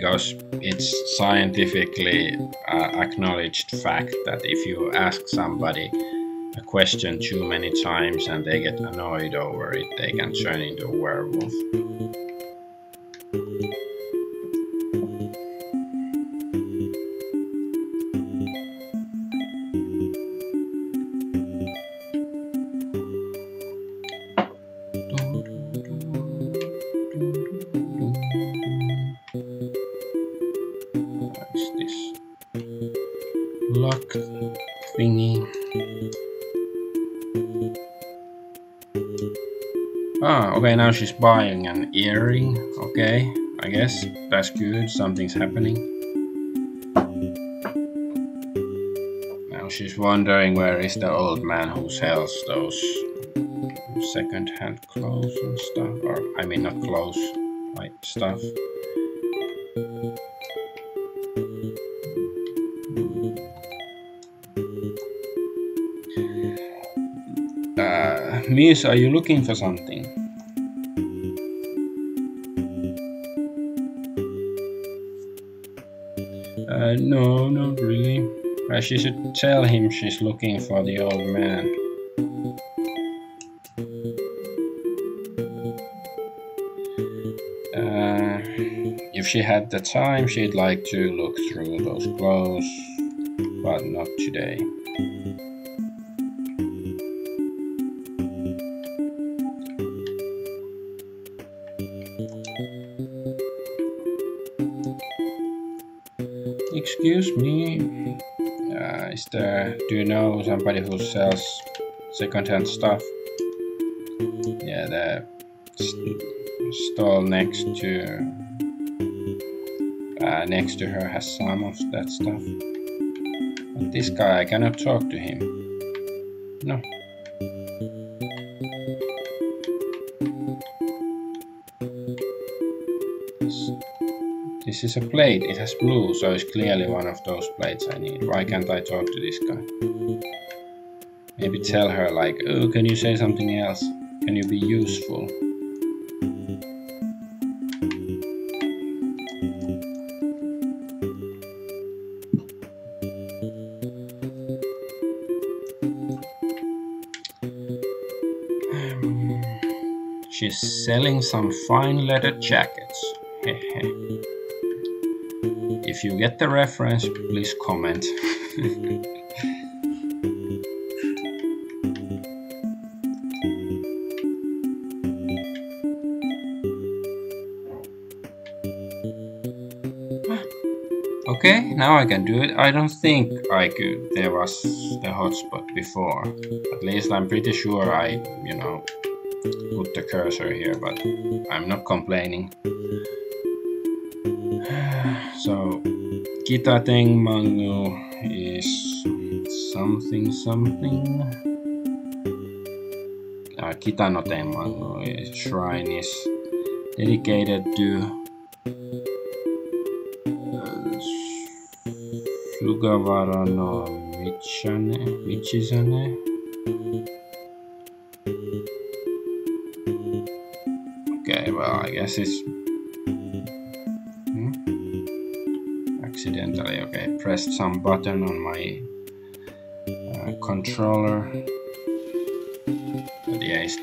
Because it's scientifically uh, acknowledged fact that if you ask somebody a question too many times and they get annoyed over it, they can turn into a werewolf. Now she's buying an earring. Okay, I guess that's good. Something's happening. Now she's wondering where is the old man who sells those second-hand clothes and stuff. Or, I mean, not clothes, like stuff. Uh, Miss, are you looking for something? She should tell him she's looking for the old man. Uh, if she had the time, she'd like to look through those clothes, but not today. Do you know somebody who sells second-hand stuff? Yeah, the s- stall next to uh, next to her has some of that stuff. But this guy, I cannot talk to him. No. This is a plate, it has blue, so it's clearly one of those plates I need. Why can't I talk to this guy? Maybe tell her like, oh, can you say something else? Can you be useful? Um, she's selling some fine leather jackets if you get the reference, please comment. Okay, now I can do it. I don't think I could. There was the hotspot before. At least I'm pretty sure I, you know, put the cursor here, but I'm not complaining. So, Kita Teng Mangu is something something. Uh, Kita no Tenmangu is shrine is dedicated to Sugawara no Michane, Michizane. Okay, well, I guess it's pressed some button on my uh, controller. But yeah, it's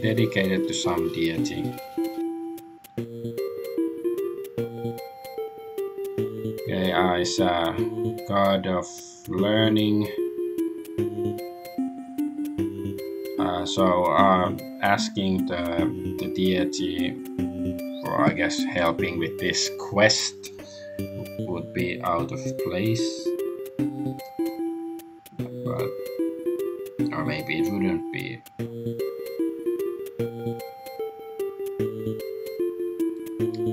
dedicated to some deity. Uh, it's a god of learning. Uh, so uh, asking the, the deity for, I guess, helping with this quest would be out of place. But, or maybe it wouldn't be.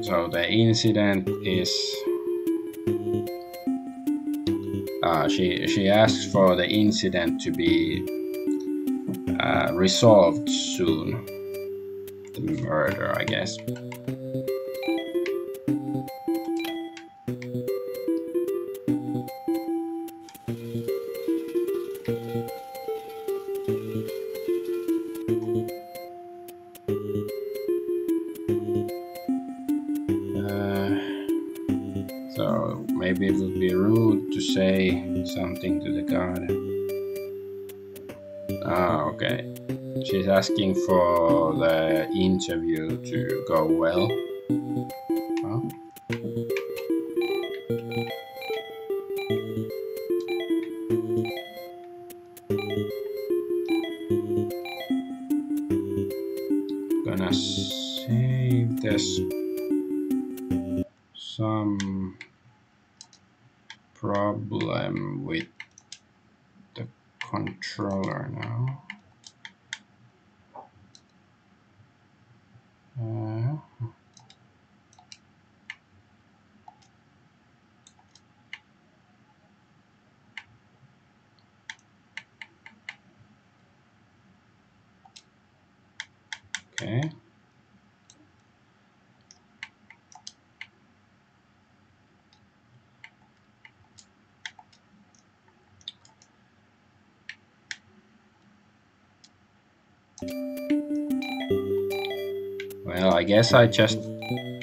So the incident is uh, she she asks for the incident to be uh, resolved soon. The murder, I guess. God. Ah, okay. She's asking for the interview to go well. Guess I just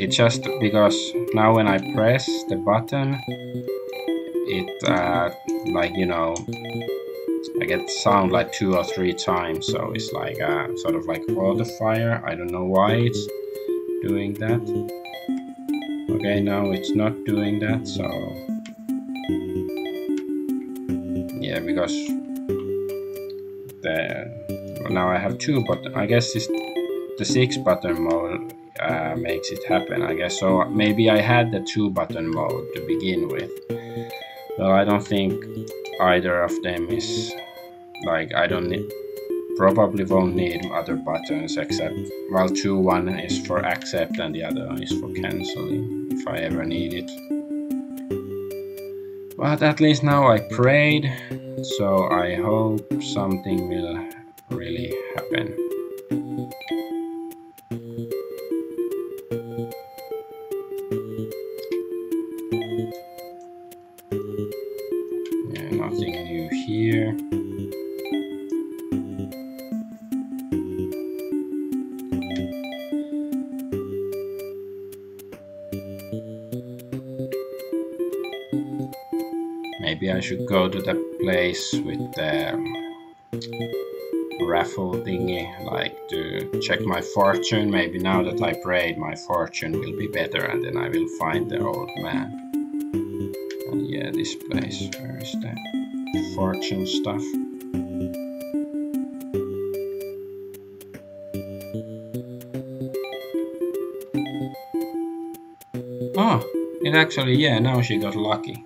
it's just because now when I press the button, it uh, like you know I get sound like two or three times, so it's like uh, sort of like auto fire. I don't know why it's doing that. Okay, now it's not doing that, so yeah, because the now I have two, but I guess it's the six button mode uh, makes it happen, I guess. So maybe I had the two button mode to begin with. Well, I don't think either of them is like I don't need probably won't need other buttons except well two one is for accept and the other is for canceling if I ever need it. But at least now I prayed, so I hope something will really happen. Place with the raffle thingy, like to check my fortune. Maybe now that I prayed, my fortune will be better, and then I will find the old man. And yeah, this place, where is the fortune stuff? Oh, it actually, yeah, now she got lucky.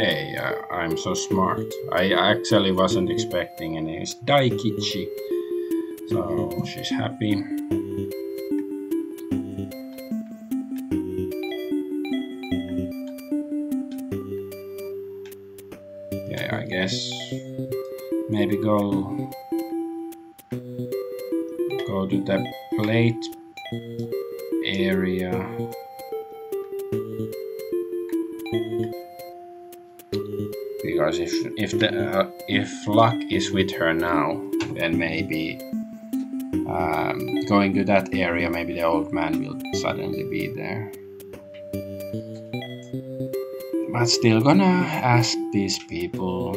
Hey, uh, I'm so smart. I actually wasn't expecting any. It's Daikichi. So she's happy. Yeah, I guess maybe go go to the plate area. If the uh, if luck is with her now, then maybe um, going to that area, maybe the old man will suddenly be there. But still gonna ask these people,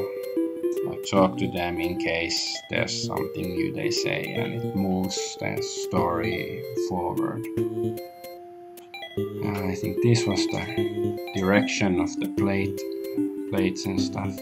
like talk to them in case there's something new they say and it moves the story forward. I think this was the direction of the plate, plates and stuff.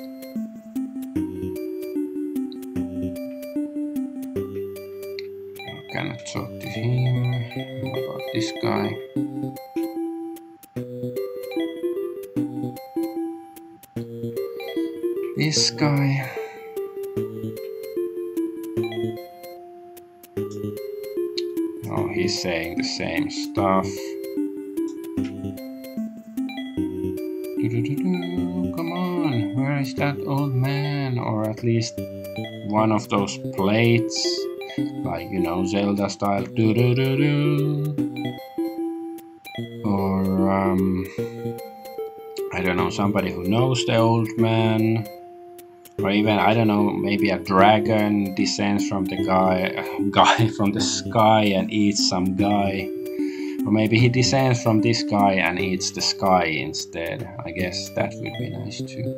Same stuff. Come on, where is that old man? Or at least one of those plates, like you know, Zelda style. Or um, I don't know, somebody who knows the old man. Or even I don't know, maybe a dragon descends from the guy, guy from the sky and eats some guy. Or maybe he descends from this guy and eats the sky instead. I guess that would be nice too.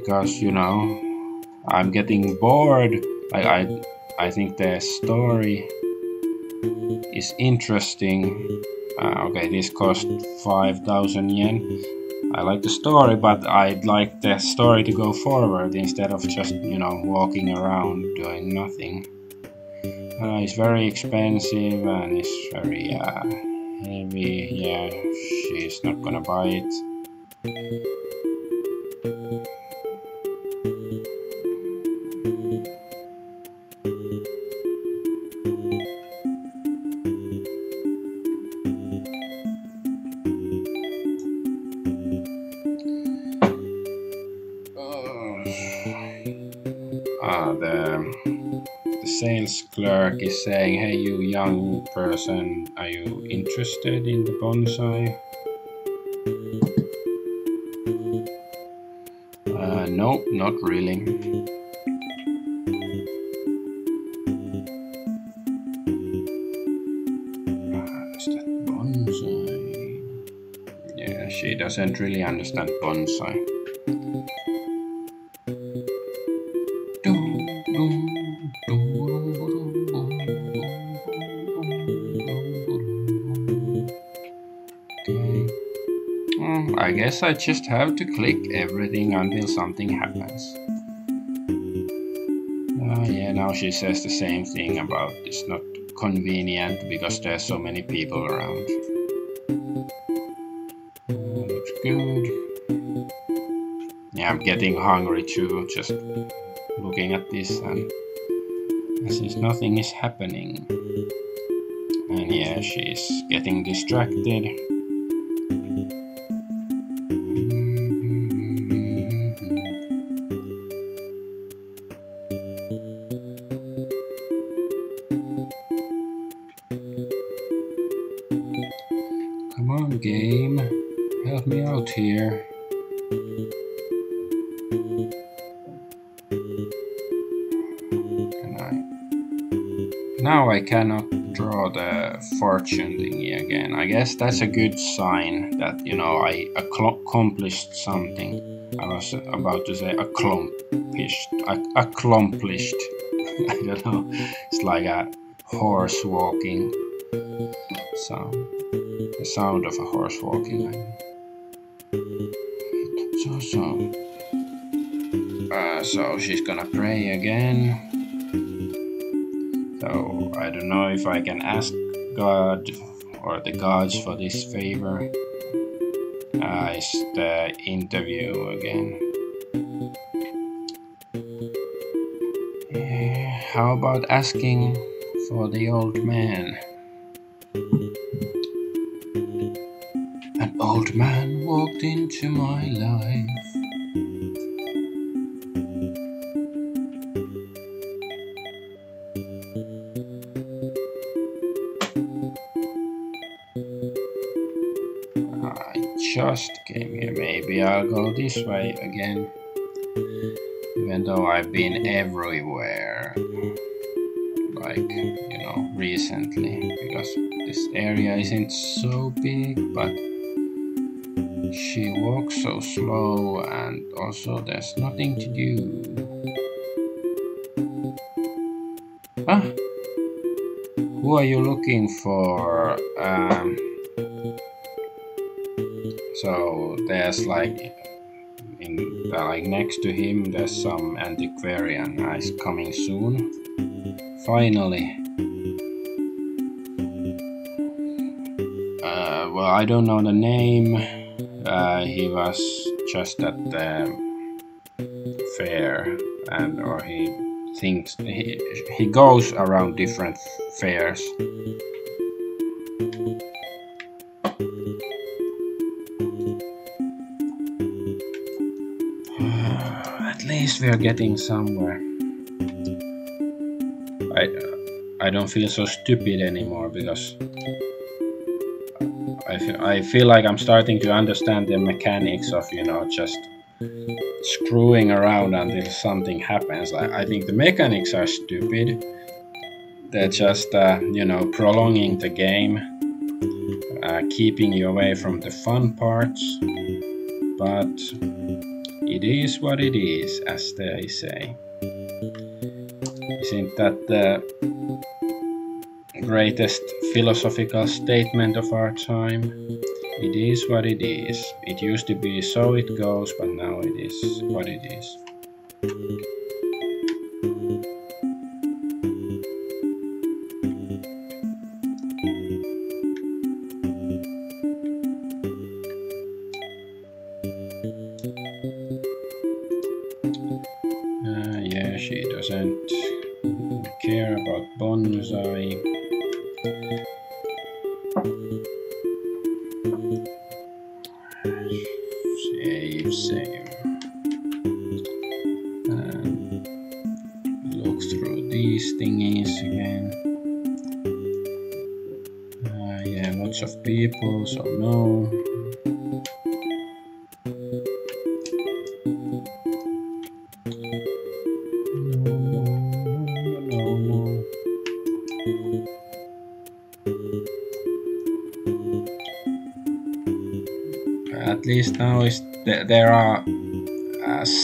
Because you know, I'm getting bored. I I, I think the story is interesting. Uh, okay, this cost five thousand yen. I like the story, but I'd like the story to go forward instead of just, you know, walking around doing nothing. Uh, it's very expensive and it's very uh, heavy. Yeah, she's not gonna buy it. Uh, the the sales clerk is saying, "Hey, you young person, are you interested in the bonsai?" Uh, no, not really. Uh, bonsai? Yeah, she doesn't really understand bonsai. Guess I just have to click everything until something happens. Oh yeah, now she says the same thing about it's not convenient because there's so many people around. Looks good. Yeah, I'm getting hungry too, just looking at this and since nothing is happening. And yeah, she's getting distracted. Fortune again. I guess that's a good sign that, you know, I accomplished something. I was about to say accomplished. Accomplished. I don't know. It's like a horse walking sound. The sound of a horse walking. So so. Uh, so she's gonna pray again. So I don't know if I can ask God or the gods for this favor. Uh, it's the interview again. Eh, how about asking for the old man? An old man walked into my life. Just came here. Maybe I'll go this way again. Even though I've been everywhere. Like, you know, recently. Because this area isn't so big, but she walks so slow and also there's nothing to do. Ah! Who are you looking for? Um, so there's like in uh, like next to him there's some antiquarian He's coming soon. Finally. Uh, well I don't know the name. Uh, he was just at the fair and or he thinks he, he goes around different fairs we are getting somewhere. I I don't feel so stupid anymore because I feel, I feel like I'm starting to understand the mechanics of you know just screwing around until something happens. I, I think the mechanics are stupid. They're just uh, you know prolonging the game, uh, keeping you away from the fun parts, but it is what it is, as they say. Isn't that the greatest philosophical statement of our time? It is what it is. It used to be so it goes, but now it is what it is.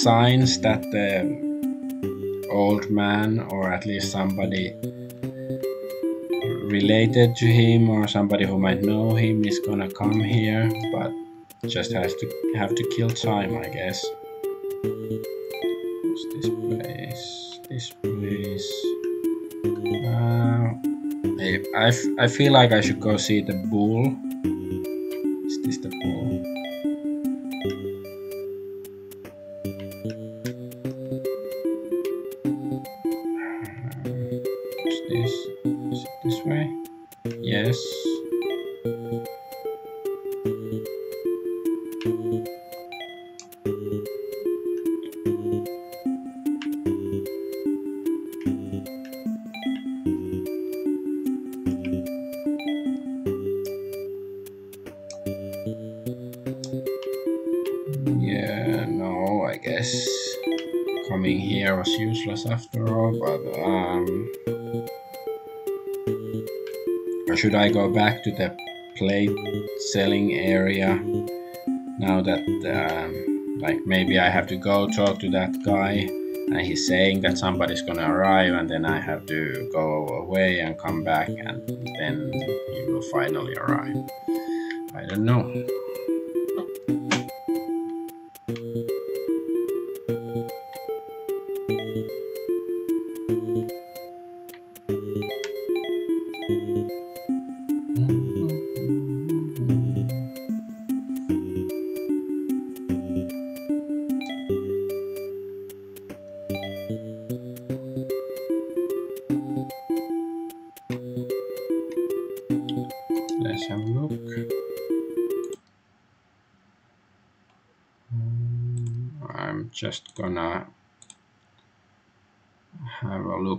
Signs that the old man, or at least somebody related to him, or somebody who might know him, is gonna come here, but just has to have to kill time, I guess. What's this place? This place. Uh, I, I feel like I should go see the bull go back to the plate selling area now that um, like maybe I have to go talk to that guy and he's saying that somebody's gonna arrive and then I have to go away and come back and then he will finally arrive. I don't know.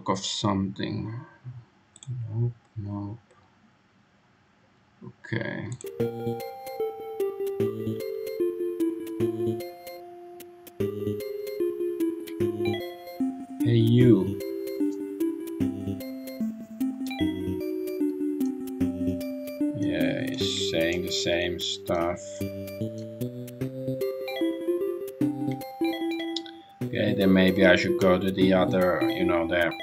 Look of something. Nope, nope. Okay. Hey you. Yeah, he's saying the same stuff. Okay, then maybe I should go to the other, you know, the the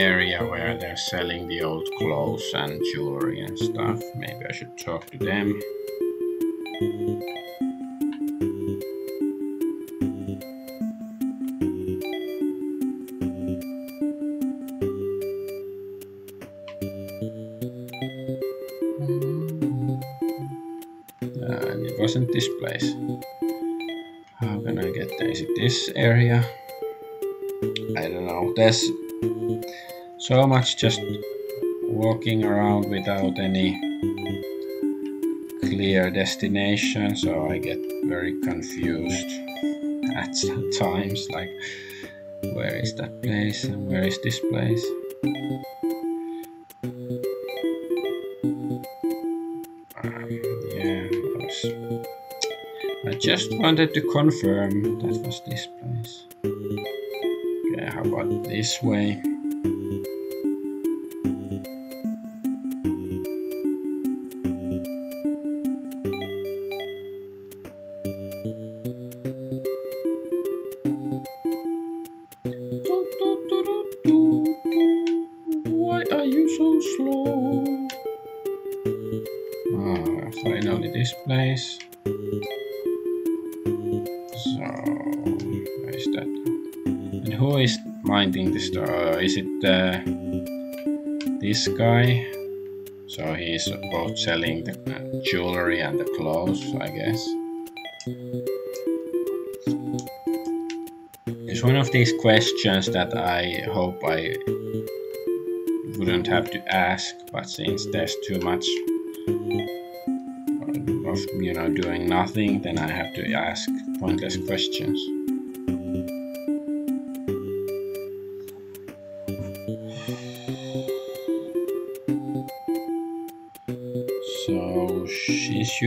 area where they're selling the old clothes and jewelry and stuff. Maybe I should talk to them. Uh, and it wasn't this place. How can I get there? Is it this area? I don't know. There's so much just walking around without any clear destination, so I get very confused at times. Like, where is that place and where is this place? Um, yeah. I just wanted to confirm that was this place. Okay, how about this way? This guy? So he's both selling the uh, jewelry and the clothes, I guess. It's one of these questions that I hope I wouldn't have to ask, but since there's too much of you know doing nothing, then I have to ask pointless questions.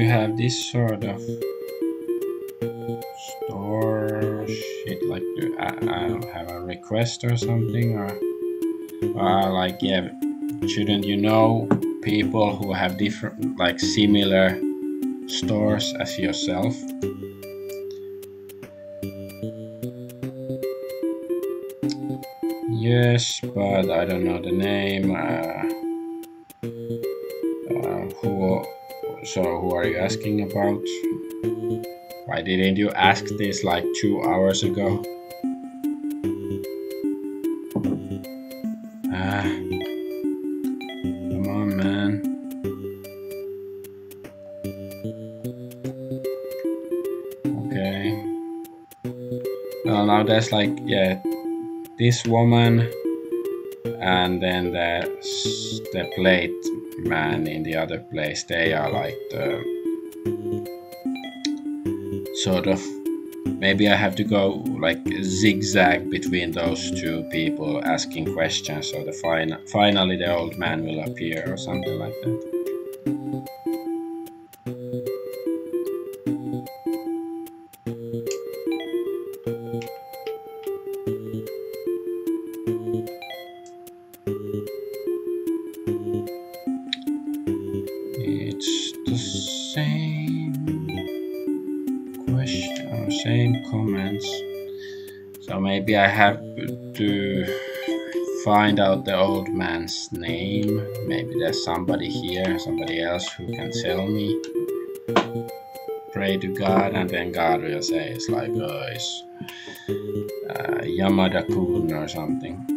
You have this sort of store shit, like do I, I have a request or something, or uh, like yeah, shouldn't you know people who have different like similar stores as yourself? Yes, but I don't know the name. Uh, uh, So who are you asking about? Why didn't you ask this like two hours ago? Ah, come on, man. Okay. Well, now there's like yeah, this woman, and then the the plate man in the other place. They are like the sort of maybe I have to go like zigzag between those two people asking questions so the fin- finally the old man will appear or something like that. I have to find out the old man's name. Maybe there's somebody here, somebody else who can tell me. Pray to God, and then God will say it's like, oh, it's uh, Yamada Kun or something.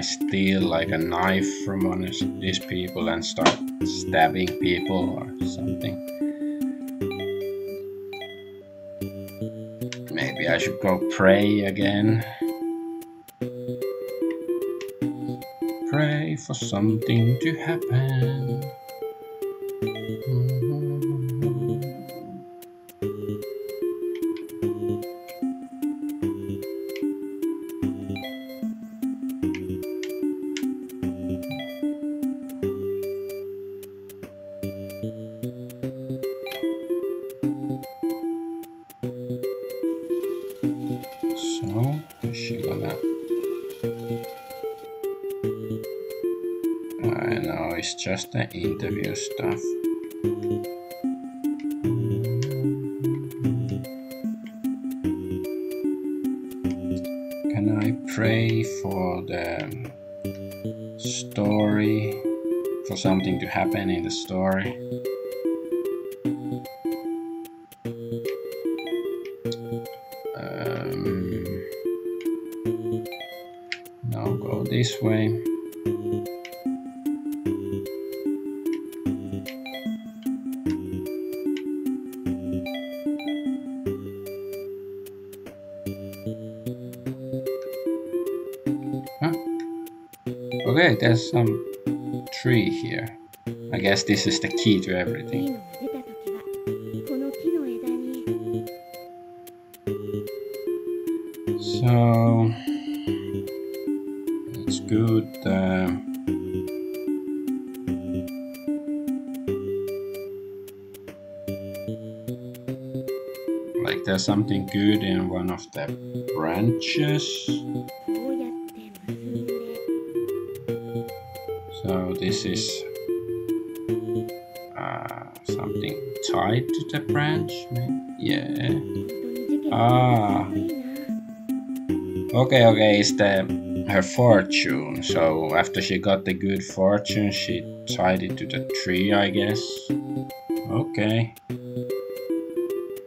I steal like a knife from one of these people and start stabbing people or something? Maybe I should go pray again. Pray for something to happen. So, interview stuff. Can I pray for the story, for something to happen in the story? this is the key to everything. So it's good. Uh, like there's something good in one of the branches. So this is the branch? Yeah. Ah. Okay, okay, it's the her fortune. So after she got the good fortune, she tied it to the tree, I guess. Okay.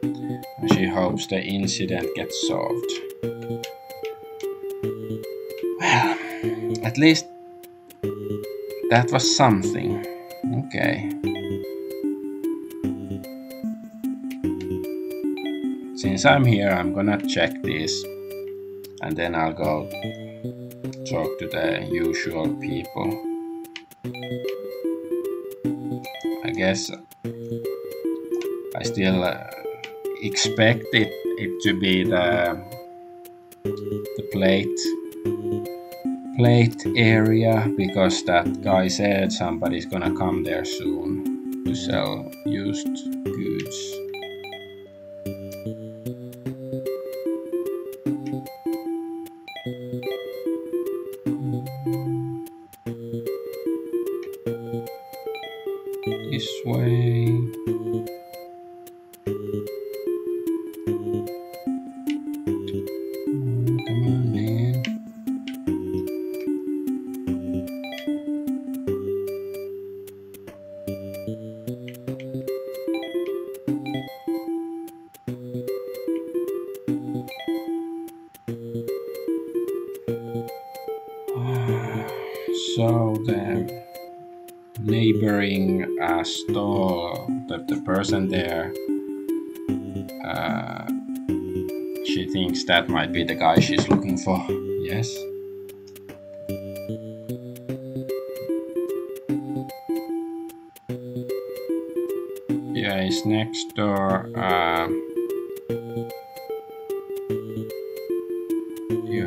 And she hopes the incident gets solved. Well, at least that was something. Okay. Since I'm here, I'm gonna check this and then I'll go talk to the usual people. I guess I still uh, expect it, it to be the the plate plate area because that guy said somebody's gonna come there soon to sell used that might be the guy she's looking for. Yes. Yeah, he's next door. Uh,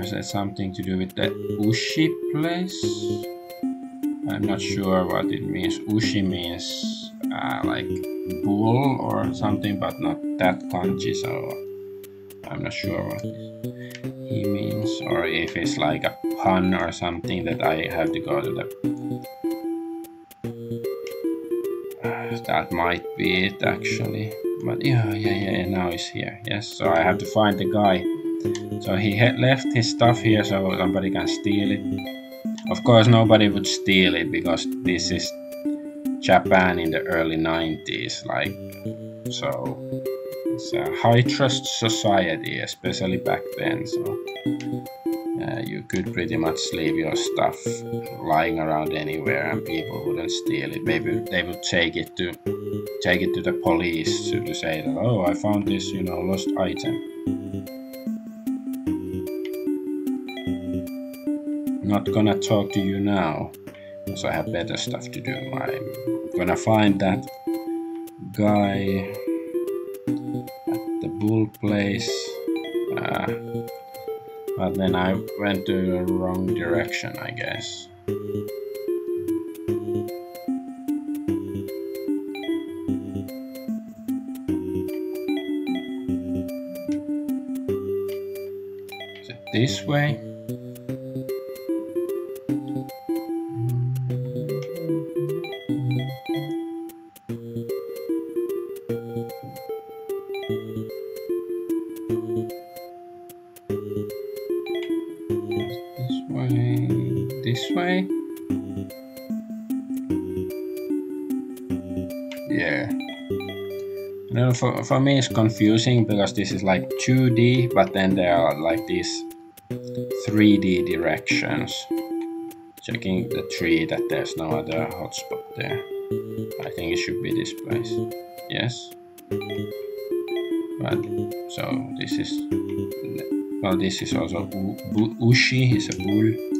has that something to do with that Ushi place? I'm not sure what it means. Ushi means uh, like bull or something, but not that kanji, so I'm not sure what he means, or if it's like a pun or something that I have to go to the. That might be it actually, but yeah, yeah, yeah. Now he's here. Yes, so I have to find the guy. So he had left his stuff here so somebody can steal it. Of course, nobody would steal it because this is Japan in the early 90s, like so. A high trust society, especially back then. So uh, you could pretty much leave your stuff lying around anywhere, and people wouldn't steal it. Maybe they would take it to take it to the police to, to say that, oh, I found this, you know, lost item. not gonna talk to you now because I have better stuff to do. I'm gonna find that guy bull place. Uh, but then I went to the wrong direction, I guess. Is it this way? For, for me it's confusing because this is like 2D, but then there are like these 3D directions. Checking the tree that there's no other hotspot there. I think it should be this place. Yes. But so this is well this is also Ushi, he's a bull.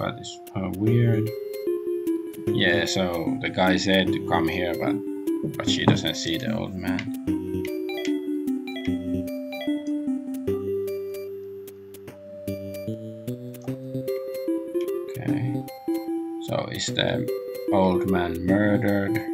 But it's uh, weird. Yeah, so the guy said to come here, but but she doesn't see the old man. Okay, so is the old man murdered?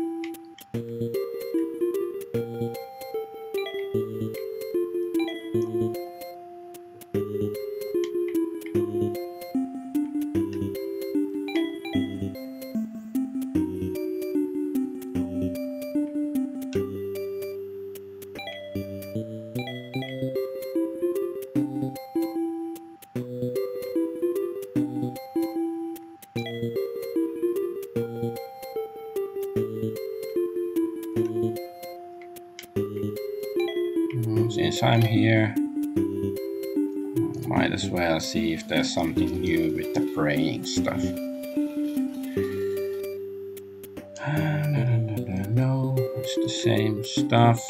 Same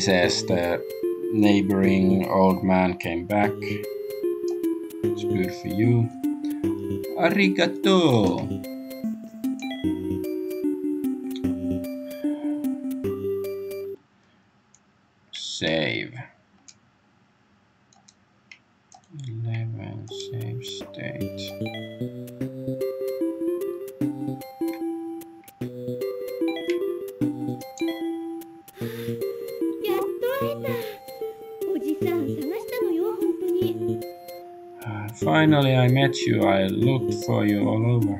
says the neighboring old man came back. It's good for you. Arigato! met you, I looked for you all over.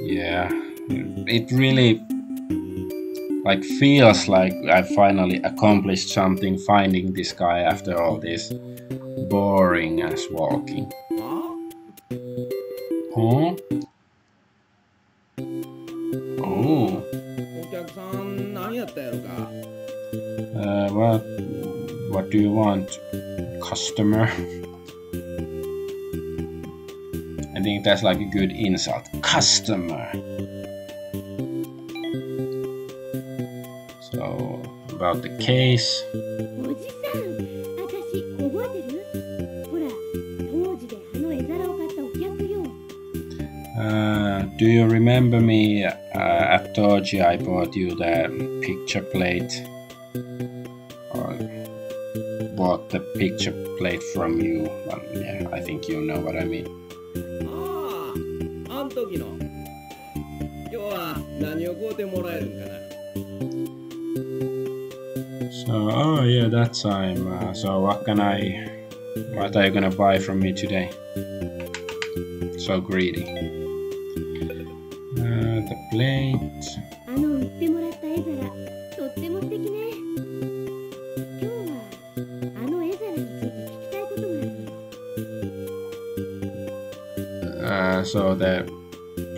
Yeah, it really like feels like I finally accomplished something finding this guy after all this boring ass walking. Huh? Oh. Uh, what, what do you want, customer? that's like a good insult. Customer. So, about the case. Uh, do you remember me? Uh, at Toji, I bought you the picture plate. Or bought the picture plate from you. Um, yeah, I think you know what I mean. that time uh, so what can I what are you gonna buy from me today? So greedy. Uh, the plate. Uh, so the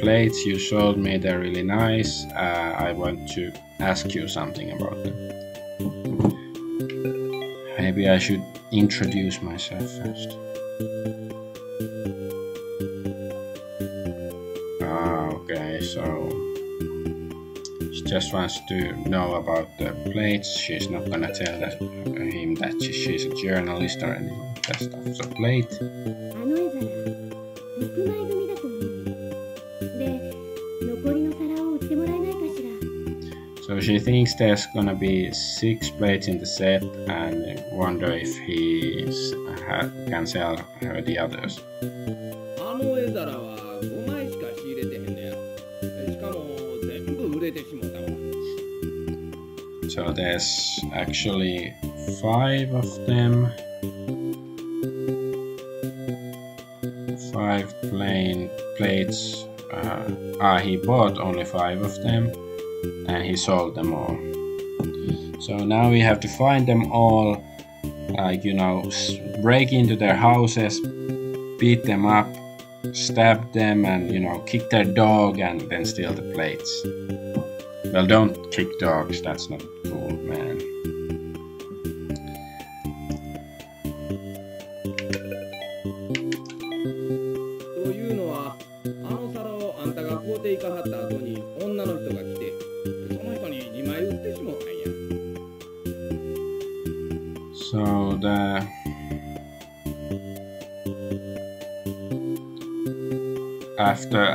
plates you showed me they're really nice. Uh, I want to ask you something about them maybe I should introduce myself first. Ah, okay, so she just wants to know about the plates. She's not gonna tell that, him that she, she's a journalist or anything of that stuff. So plate. So she thinks there's gonna be six plates in the set and wonder if he s- ha- can sell her the others. あの絵皿は5枚しか仕入れてへんねやしかも全部売れてしもたわ So there's actually five of them. Five plain plates. Uh, ah, he bought only five of them and he sold them all. So now we have to find them all, like, you know, break into their houses, beat them up, stab them, and, you know, kick their dog and then steal the plates. Well, don't kick dogs, that's not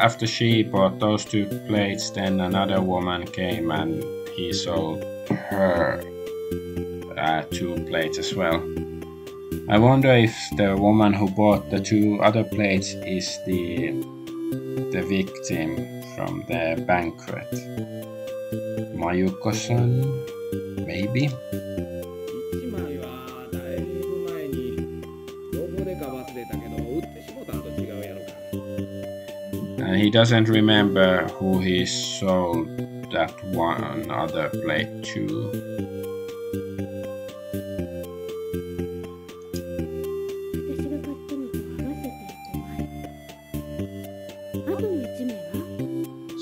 after she bought those two plates, then another woman came and he sold her uh, two plates as well. I wonder if the woman who bought the two other plates is the the victim from the banquet. Mayuko-san, maybe. and he doesn't remember who he sold that one other plate to.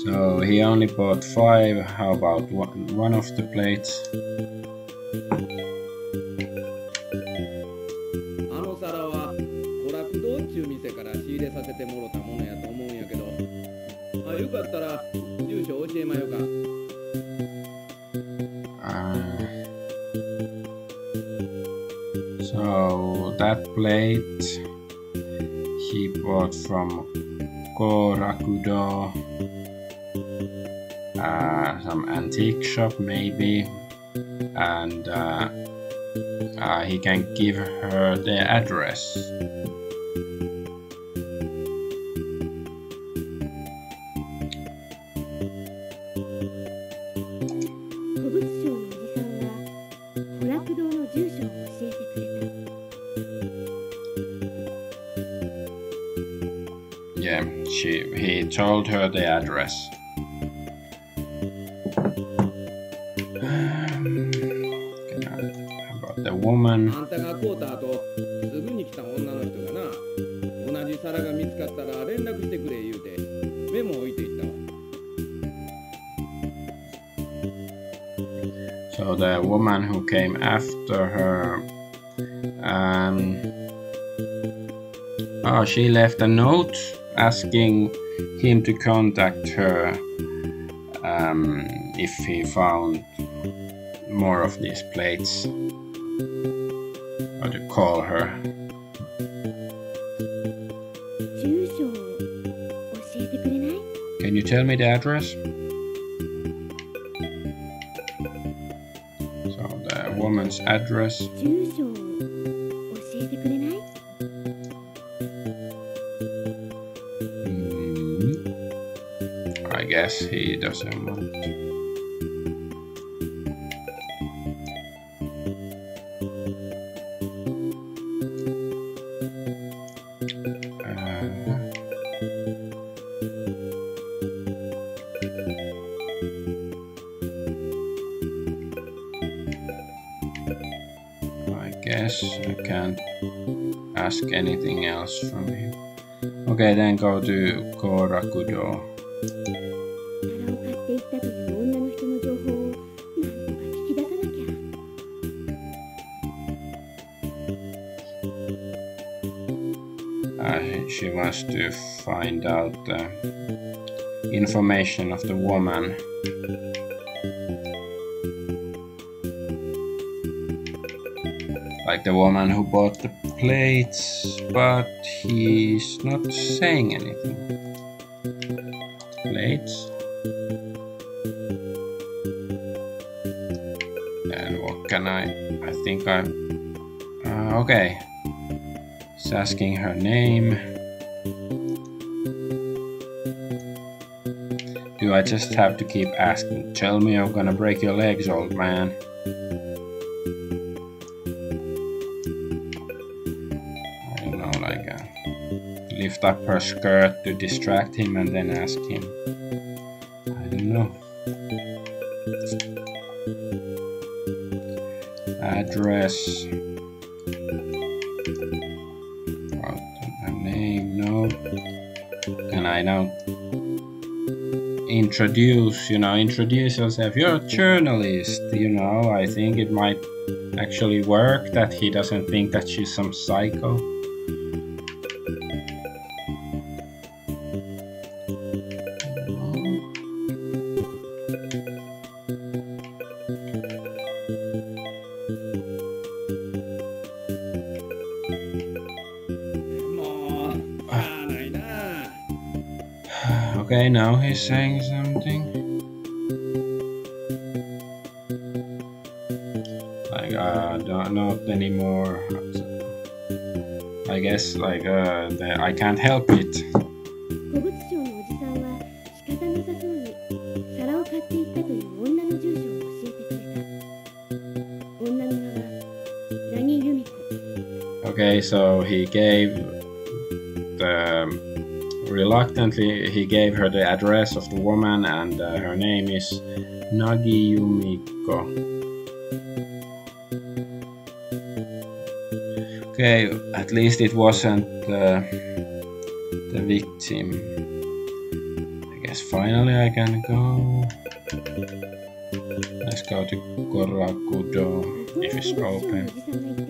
So he only bought five, how about one, one of the plates? He bought from Korakudo, uh, some antique shop maybe, and uh, uh, he can give her the address. the address. Um, about the woman. あんたが買うた後すぐに来た女の人がな同じ皿が見つかったら連絡してくれ言うてメモ置いていったわ So the woman who came after her, um, oh, she left a note asking him to contact her um, if he found more of these plates or to call her. Can you tell me the address? So the woman's address. He doesn't want. I guess I can't ask anything else from him. Okay, then go to Korakudo. Find out information of the woman. Like the woman who bought the plates, but he's not saying anything. Plates? And what can I? I think I. Uh, okay. It's asking her name. I just have to keep asking? Tell me I'm gonna break your legs, old man. I don't know, like uh, lift up her skirt to distract him and then ask him. I don't know. Address. Her name, no. Can I now introduce, you know, introduce yourself? You're a journalist, you know. I think it might actually work that he doesn't think that she's some psycho. Okay, now he's saying something. Like, I uh, don't know anymore. I guess, like, uh, that I can't help it. Okay, so he gave Reluctantly, he gave her the address of the woman, and uh, her name is Nagi Yumiko. Okay, at least it wasn't uh, the victim. I guess finally I can go. Let's go to Korakudo if it's open.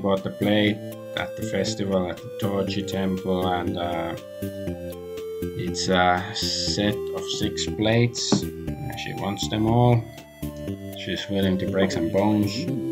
Bought the plate at the festival at the Toji Temple, and uh, it's a set of six plates. She wants them all. She's willing to break some bones.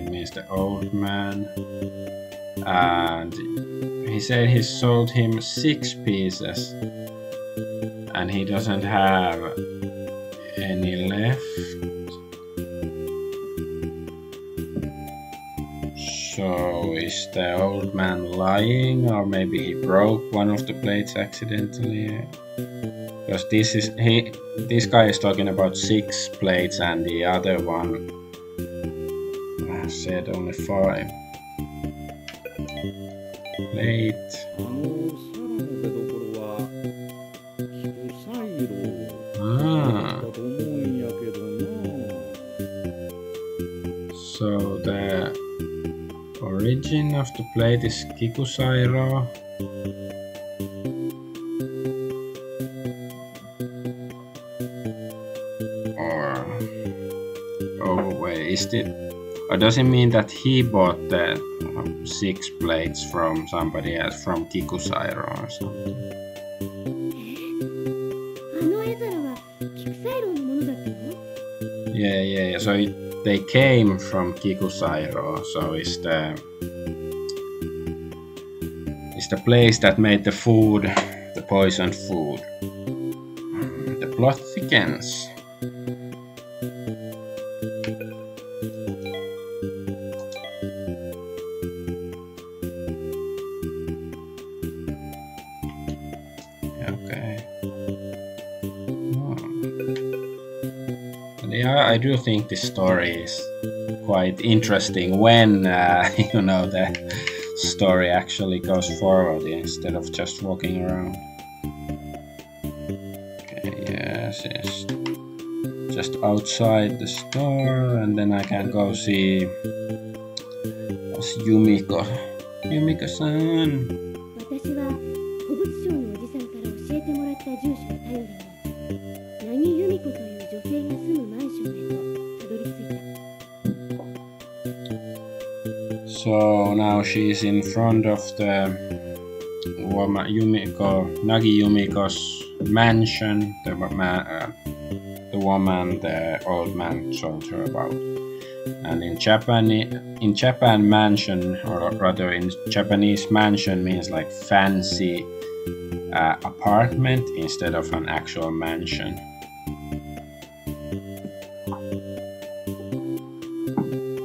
Means the old man, and he said he sold him six pieces, and he doesn't have any left. So is the old man lying, or maybe he broke one of the plates accidentally? Because this is he, this guy is talking about six plates, and the other one said only five. Late. Ah. So the origin of the plate is Kikusairo. Or does it mean that he bought the uh, six plates from somebody else from Kikusairo or something? あの絵皿は菊サイロウのものだったの Yeah, yeah, yeah. So it, they came from Kikusairo. So it's the it's the place that made the food, the poisoned food. Mm, The plot thickens. Do think this story is quite interesting when uh, you know the story actually goes forward instead of just walking around. Okay, yes, yes. Just outside the store, and then I can go see Yumiko. Yumiko-san. So now she's in front of the woman Yumiko, Nagi Yumiko's mansion, the, uh, the woman the old man told her about. And in Japan, in Japan, mansion, or rather in Japanese, mansion means like fancy uh, apartment instead of an actual mansion.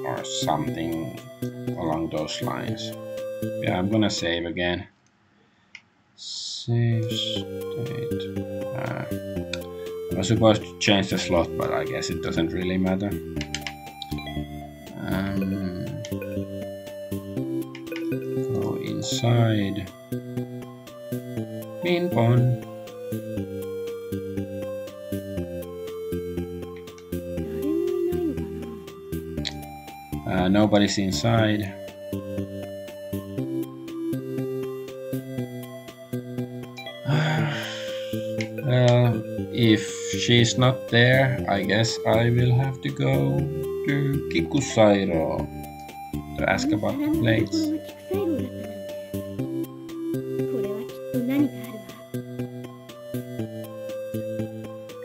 Or something along those lines. Yeah, I'm gonna save again. Save state. Uh, I was supposed to change the slot, but I guess it doesn't really matter. Um, go inside. Pin pon. Uh, nobody's inside. well, if she's not there, I guess I will have to go to Kikusairo to ask about the plates.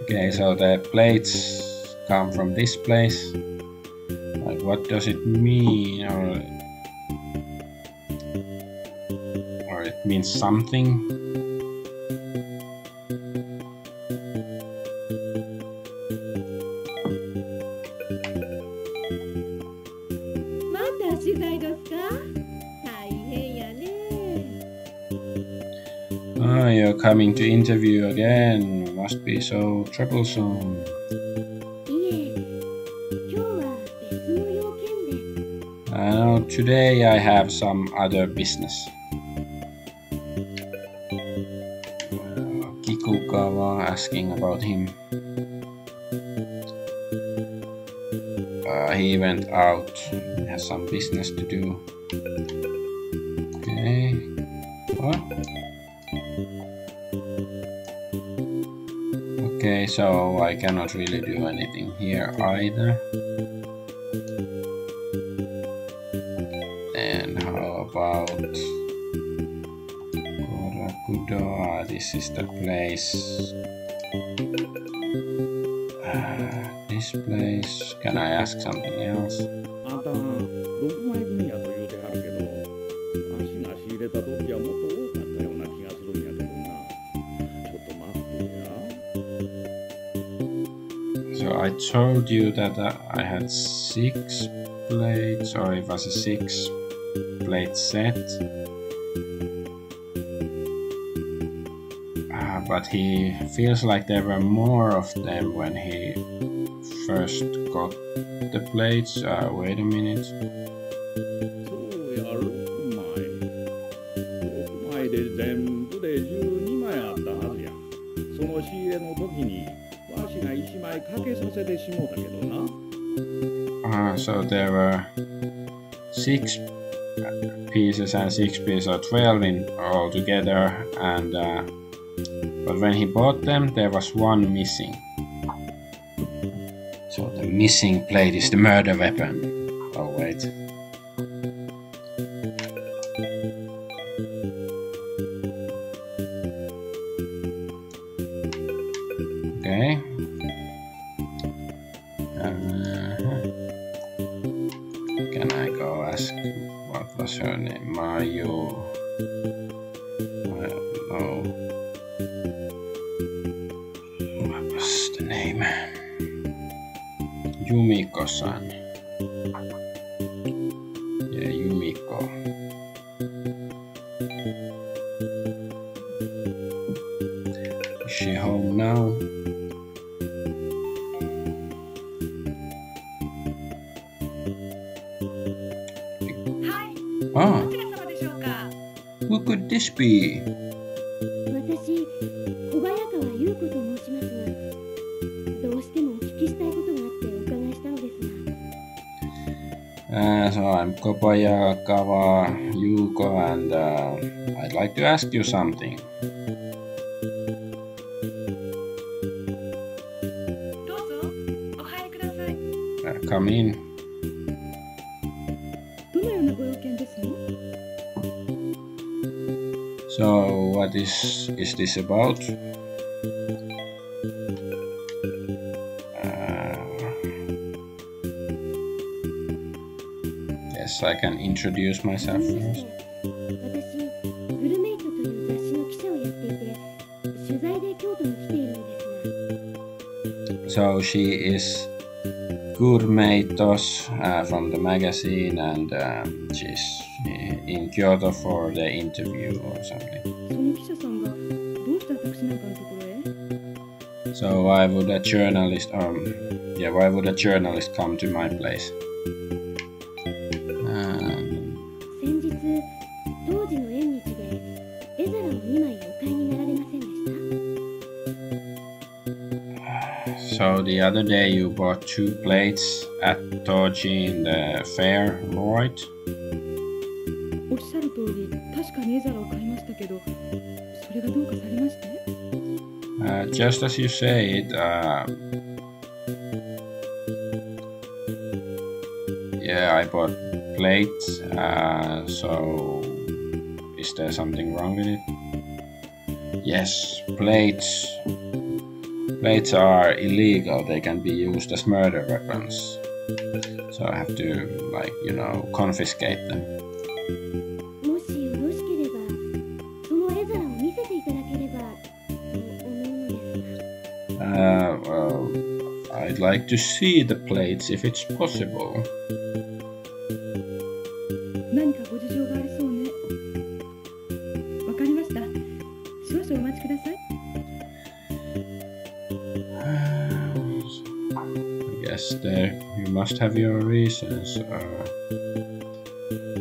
Okay, so the plates come from this place what does it mean? Or, or it means something. Oh, you're coming to interview again. Must be so troublesome. Today I have some other business. Kikukawa asking about him. Uh, he went out, he has some business to do. Okay. What? Okay, so I cannot really do anything here either. this is the place. Ah, this place. Can I ask something else? あんた6枚分やと言うてはるけど足が仕入れた時はもっと多かったような気がするんやけどなちょっと待ってや So I told you that uh, I had six plates, or it was a six plate set. but he feels like there were more of them when he first got the plates. Uh, wait a minute. So there were six pieces and six pieces or 12 in all together and uh, when he bought them, there was one missing. So the missing plate is the murder weapon. Yumiko-san. Yeah, Yumiko. Is she home now? Ah, who could this be? Kopaya Kawa Yuko and uh, I'd like to ask you something. Uh, come in. So what is is this about? guess I can introduce myself first. So she is gourmetos uh, from the magazine and um, she's in Kyoto for the interview or something. So why would a journalist um yeah why would a journalist come to my place? the other day you bought two plates at Toji in the fair, right? おっしゃる通り確かに絵皿を買いましたけどそれがどうかされまして Uh, just as you say it, uh, yeah, I bought plates. Uh, so, is there something wrong with it? Yes, plates. Blades are illegal, they can be used as murder weapons. So I have to, like, you know, confiscate them. Uh, well, I'd like to see the plates if it's possible. must have your reasons. Uh,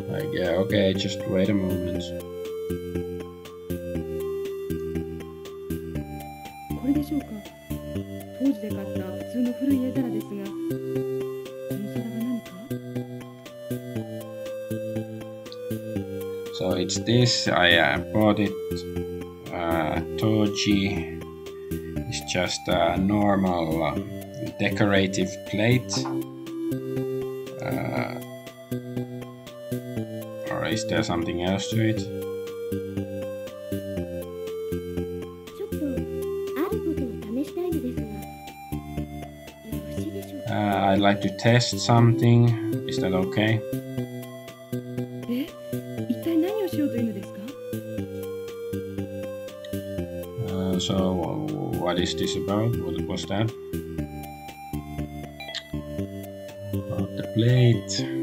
like, yeah, okay, just wait a moment. So it's this, I uh, bought it, uh, Toji, it's just a normal uh, decorative plate there something else to it? Uh, I'd like to test something. Is that okay? Uh, so, what is this about? What was that? About the plate.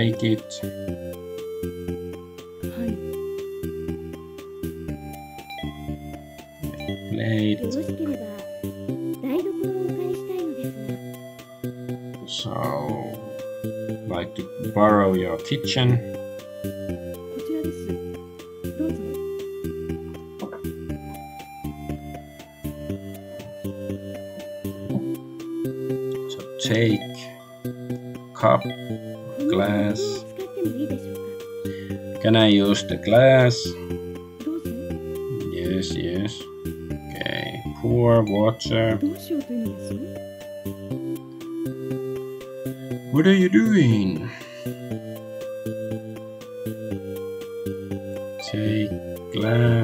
Take it. Plate. So, I'd like to borrow your kitchen. So take cup class. Can I use the class? Yes, yes. Okay, pour water. What are you doing? Take glass.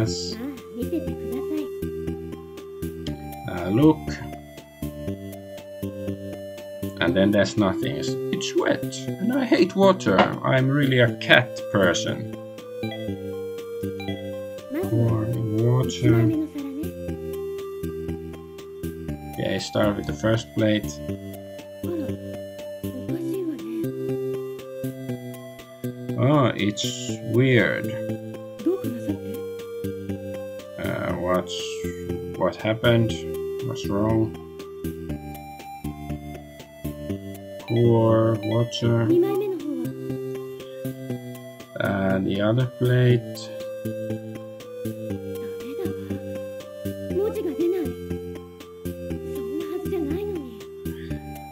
then there's nothing. It's wet, and I hate water. I'm really a cat person. Warming water. Okay, start with the first plate. Oh, it's weird. Uh, what's what happened? What's wrong? or water. And the other plate.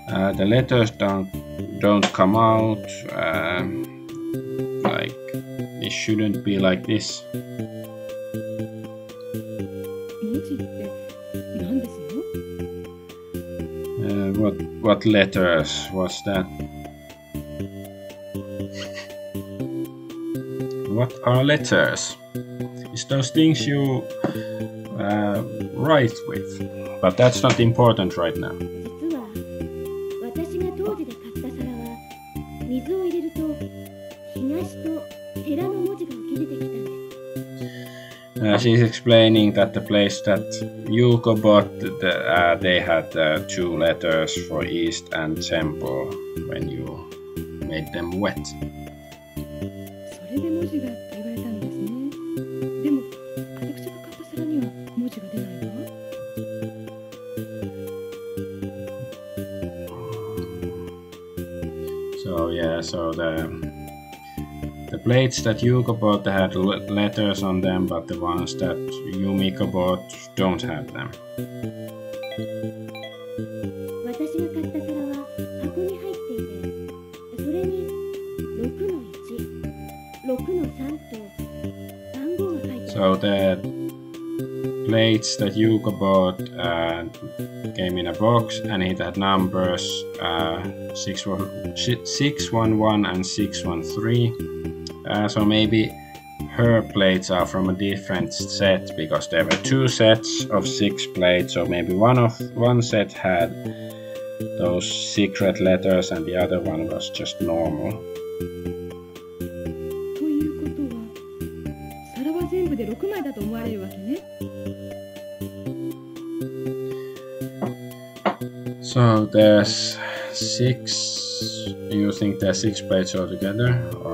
Uh, the letters don't don't come out um, like it shouldn't be like this. What letters was that? What are letters? It's those things you uh, write with, but that's not important right now. Uh, she's explaining that the place that Yuko bought, the, uh, they had uh, two letters for East and Temple when you made them wet. plates that Yuko bought had letters on them, but the ones that Yumiko bought don't have them. So the plates that Yuko bought uh, came in a box and it had numbers uh, 611 and 613 Uh, so maybe her plates are from a different set because there were two sets of six plates. So maybe one of one set had those secret letters and the other one was just normal. ということは、皿は全部で6枚だと思われるわけね。 So there's six. You think there's six plates altogether, or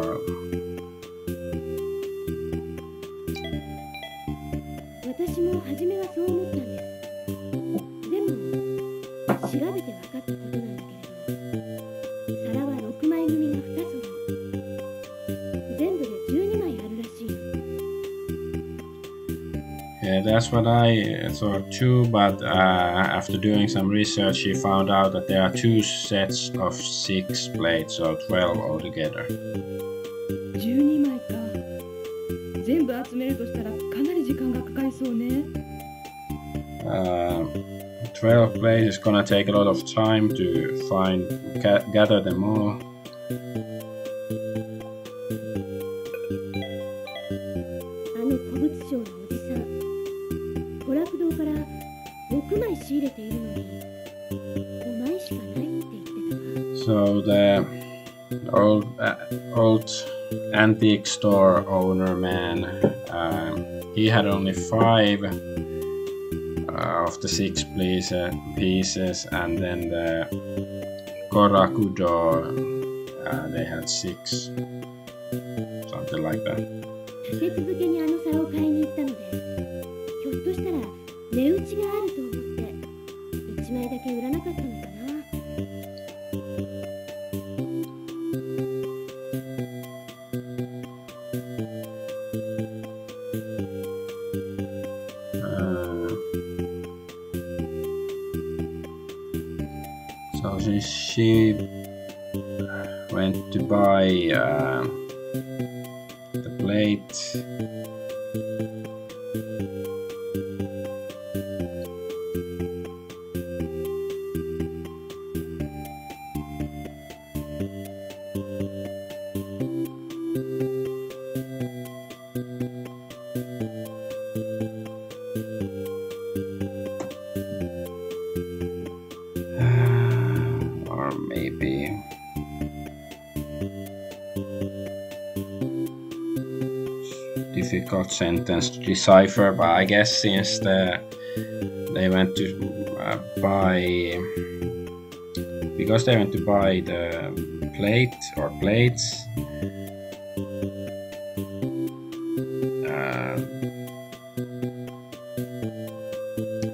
that's what I thought too, but uh, after doing some research, she found out that there are two sets of six plates, so 12 altogether. 12枚か全部集めるとしたらかなり時間がかかりそうね Uh, 12 plates is gonna take a lot of time to find, ga- gather them all. antique store owner man, um, he had only five uh, of the six piece, uh, pieces, and then the Korakudo, uh, they had six, something like that. 立て続けにあの皿を買いに行ったのでひょっとしたら値打ちがあると思って1枚だけ売らなかったの She, went to buy uh, sentence to decipher but i guess since the they went to uh, buy because they went to buy the plate or plates uh,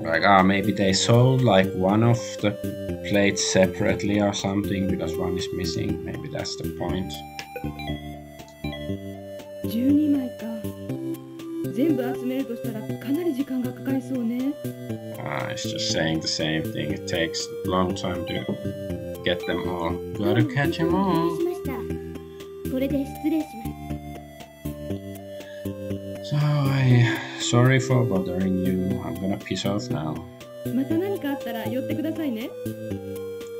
like ah maybe they sold like one of the plates separately or something because one is missing. Maybe that's the point It's just saying the same thing. It takes a long time to get them all. Gotta catch them all. So I sorry for bothering you. I'm gonna piss off now.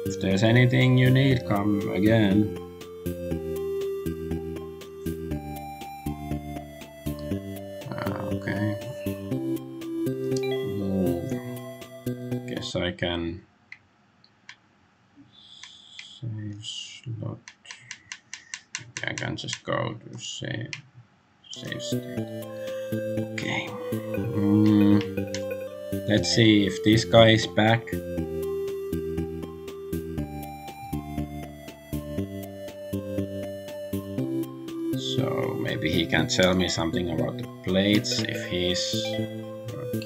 If there's anything you need, come again. Can save slot. I can just go to save save state. Okay. Mm, let's see if this guy is back. So maybe he can tell me something about the plates if he's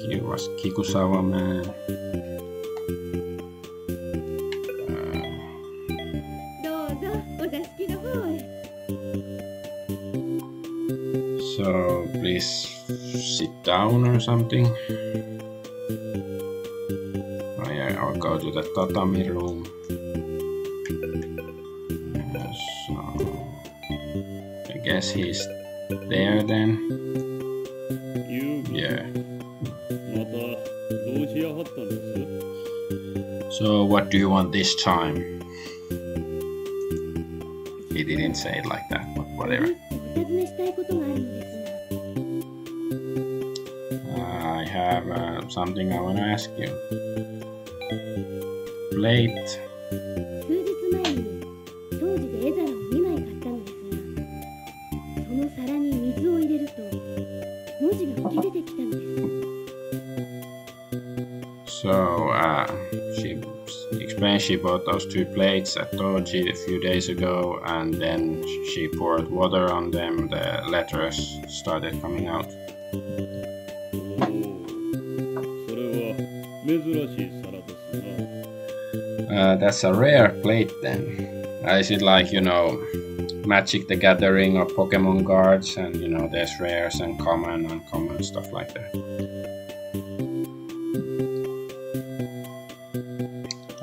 he was Kikusawa man. down or something. Oh yeah, I'll go to the tatami room. So I guess he's there then. Yeah. So what do you want this time? He didn't say it like that, but whatever. something I want to ask you. Plate. 数日前に当時で絵皿を2枚買ったのですがその皿に水を入れると文字が浮き出てきたのです So uh, she explained she bought those two plates at Doji a few days ago, and then she poured water on them. The letters started coming out. that's a rare plate then. Uh, is it like, you know, Magic the Gathering or Pokemon cards and, you know, there's rares and common, uncommon, stuff like that.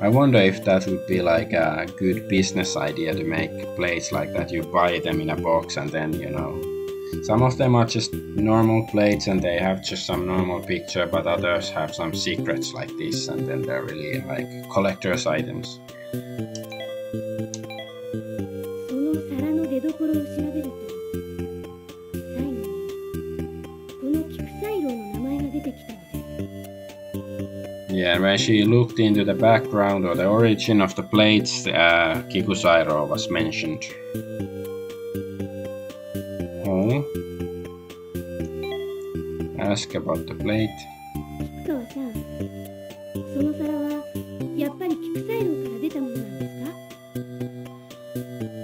I wonder if that would be like a good business idea to make plates like that. You buy them in a box and then, you know, some of them are just normal plates and they have just some normal picture, but others have some secrets like this and then they're really like collector's items. Yeah, when she looked into the background or the origin of the plates, uh, Kikusairo was mentioned. Oh. Ask about the plate. 菊川さんその皿はやっぱり菊彩楼から出たものなんで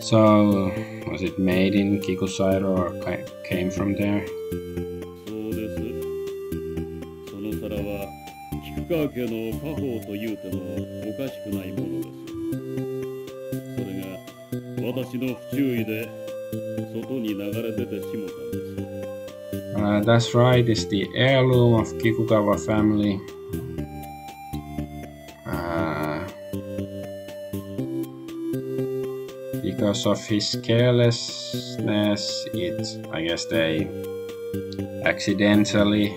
すか？So, was it made in Kikusairo or ca- came from there? そうですその皿は菊川家の家宝というてもおかしくないものですそれが私の不注意で Uh, that's right, it's the heirloom of Kikugawa family. Uh, because of his carelessness, it I guess they accidentally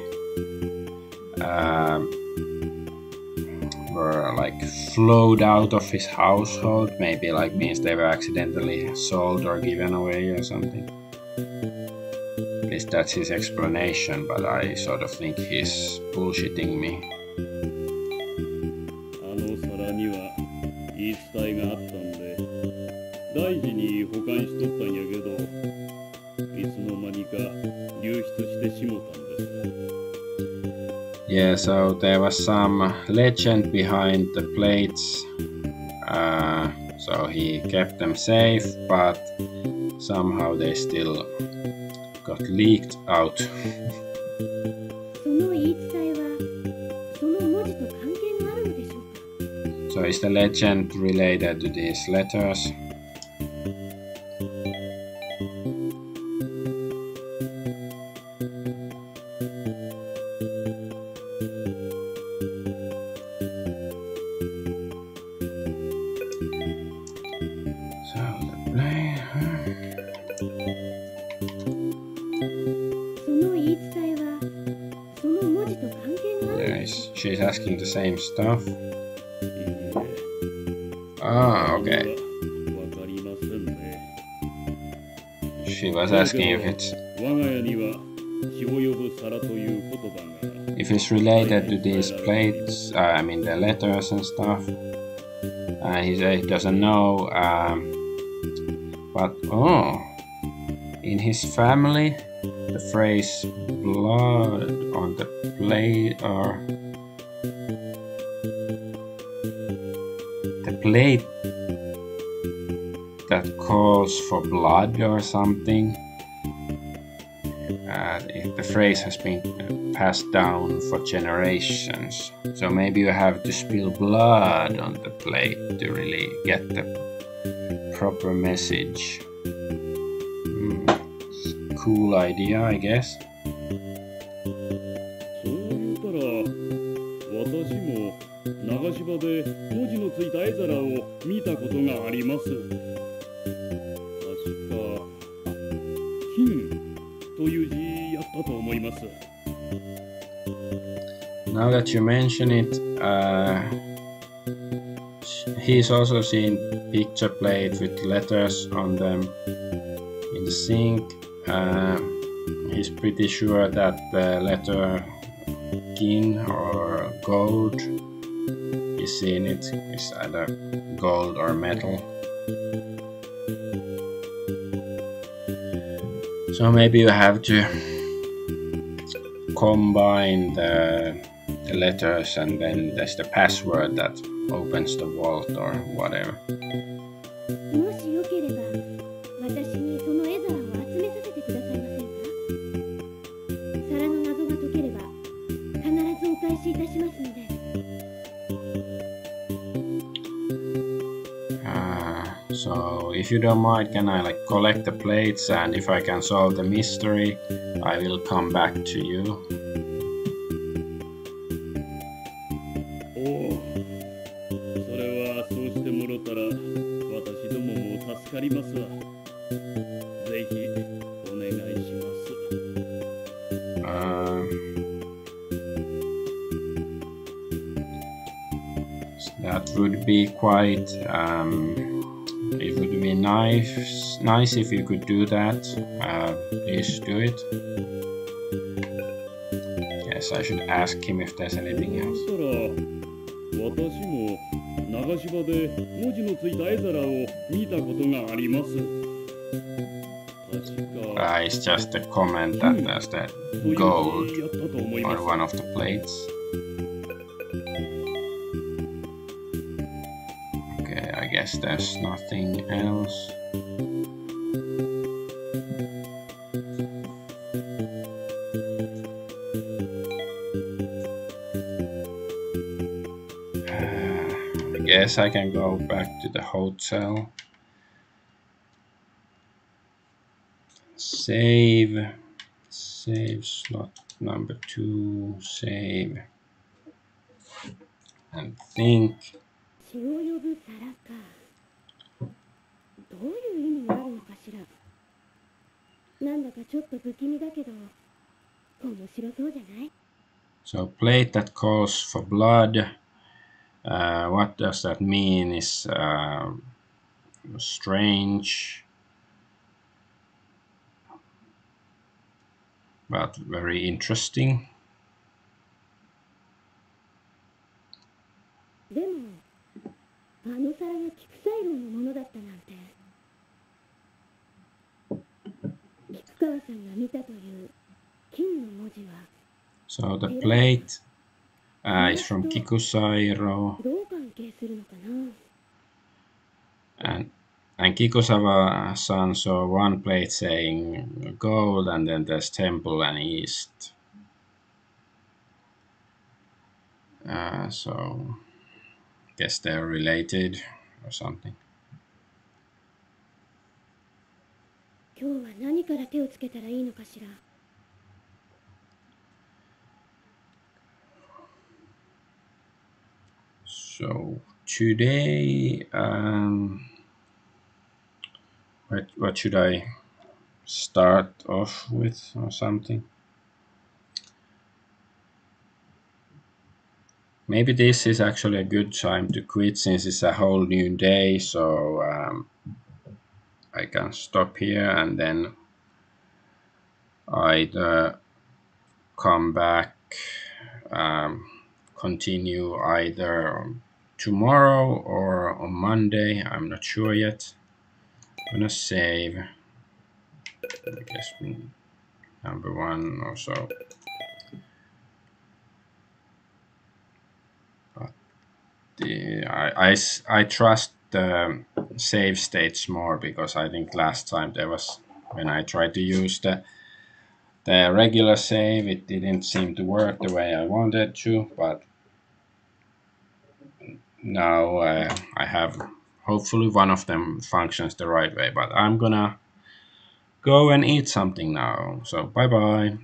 flowed out of his household. Maybe like means they were accidentally sold or given away or something. At least that's his explanation, but I sort of think he's bullshitting me. so there was some legend behind the plates. Uh, so he kept them safe, but somehow they still got leaked out. その言い伝えはその文字と関係があるのでしょうか So is the legend related to these letters? stuff. Ah, okay. She was asking if it's if it's related to these plates, uh, I mean the letters and stuff. Uh, he said he doesn't know. Um, but oh, in his family, the phrase "blood on the plate" or plate that calls for blood or something. Uh, the phrase has been passed down for generations. So maybe you have to spill blood on the plate to really get the proper message. Hmm, Cool idea, I guess. That you mention it, uh, he's also seen picture plate with letters on them in the sink. Uh, he's pretty sure that the letter kin or gold, he's seen it is either gold or metal. So maybe you have to combine the, the letters and then there's the password that opens the vault or whatever. So, if you don't mind, can I like collect the plates? And if I can solve the mystery, I will come back to you. quite. Um, it would be nice, nice if you could do that. Uh, please do it. Yes, I should ask him if there's anything そ else. したら私も長芝で文字のついた絵皿を見たことがあります確か Uh, it's just a comment that there's that そういう gold 字やったと思いま on す one of the plates. There's nothing else. I guess I can go back to the hotel. Save. Save slot number two. Save. And think. 血を呼ぶ皿かどういう意味があるのかしらなんだかちょっと不気味だけど面白そうじゃない So plate that calls for blood. Uh, what does that mean? Is uh, strange, but very interesting. でもあの皿が菊彩楼のものだったなんて So the plate uh, is from Kikusairo. And, and Kikusawa-san saw one plate saying gold and then there's temple and east. Uh, so guess they're related or something. 今日は何から手をつけたらいいのかしら So today, um, what what should I start off with or something? Maybe this is actually a good time to quit since it's a whole new day. So um, I can stop here and then either come back, um, continue either tomorrow or on Monday. I'm not sure yet. I'm gonna save. I guess number one or so. The I, I I trust the save states more because I think last time there was when I tried to use the the regular save it didn't seem to work the way I wanted to but now uh, I have hopefully one of them functions the right way but I'm gonna go and eat something now. So bye bye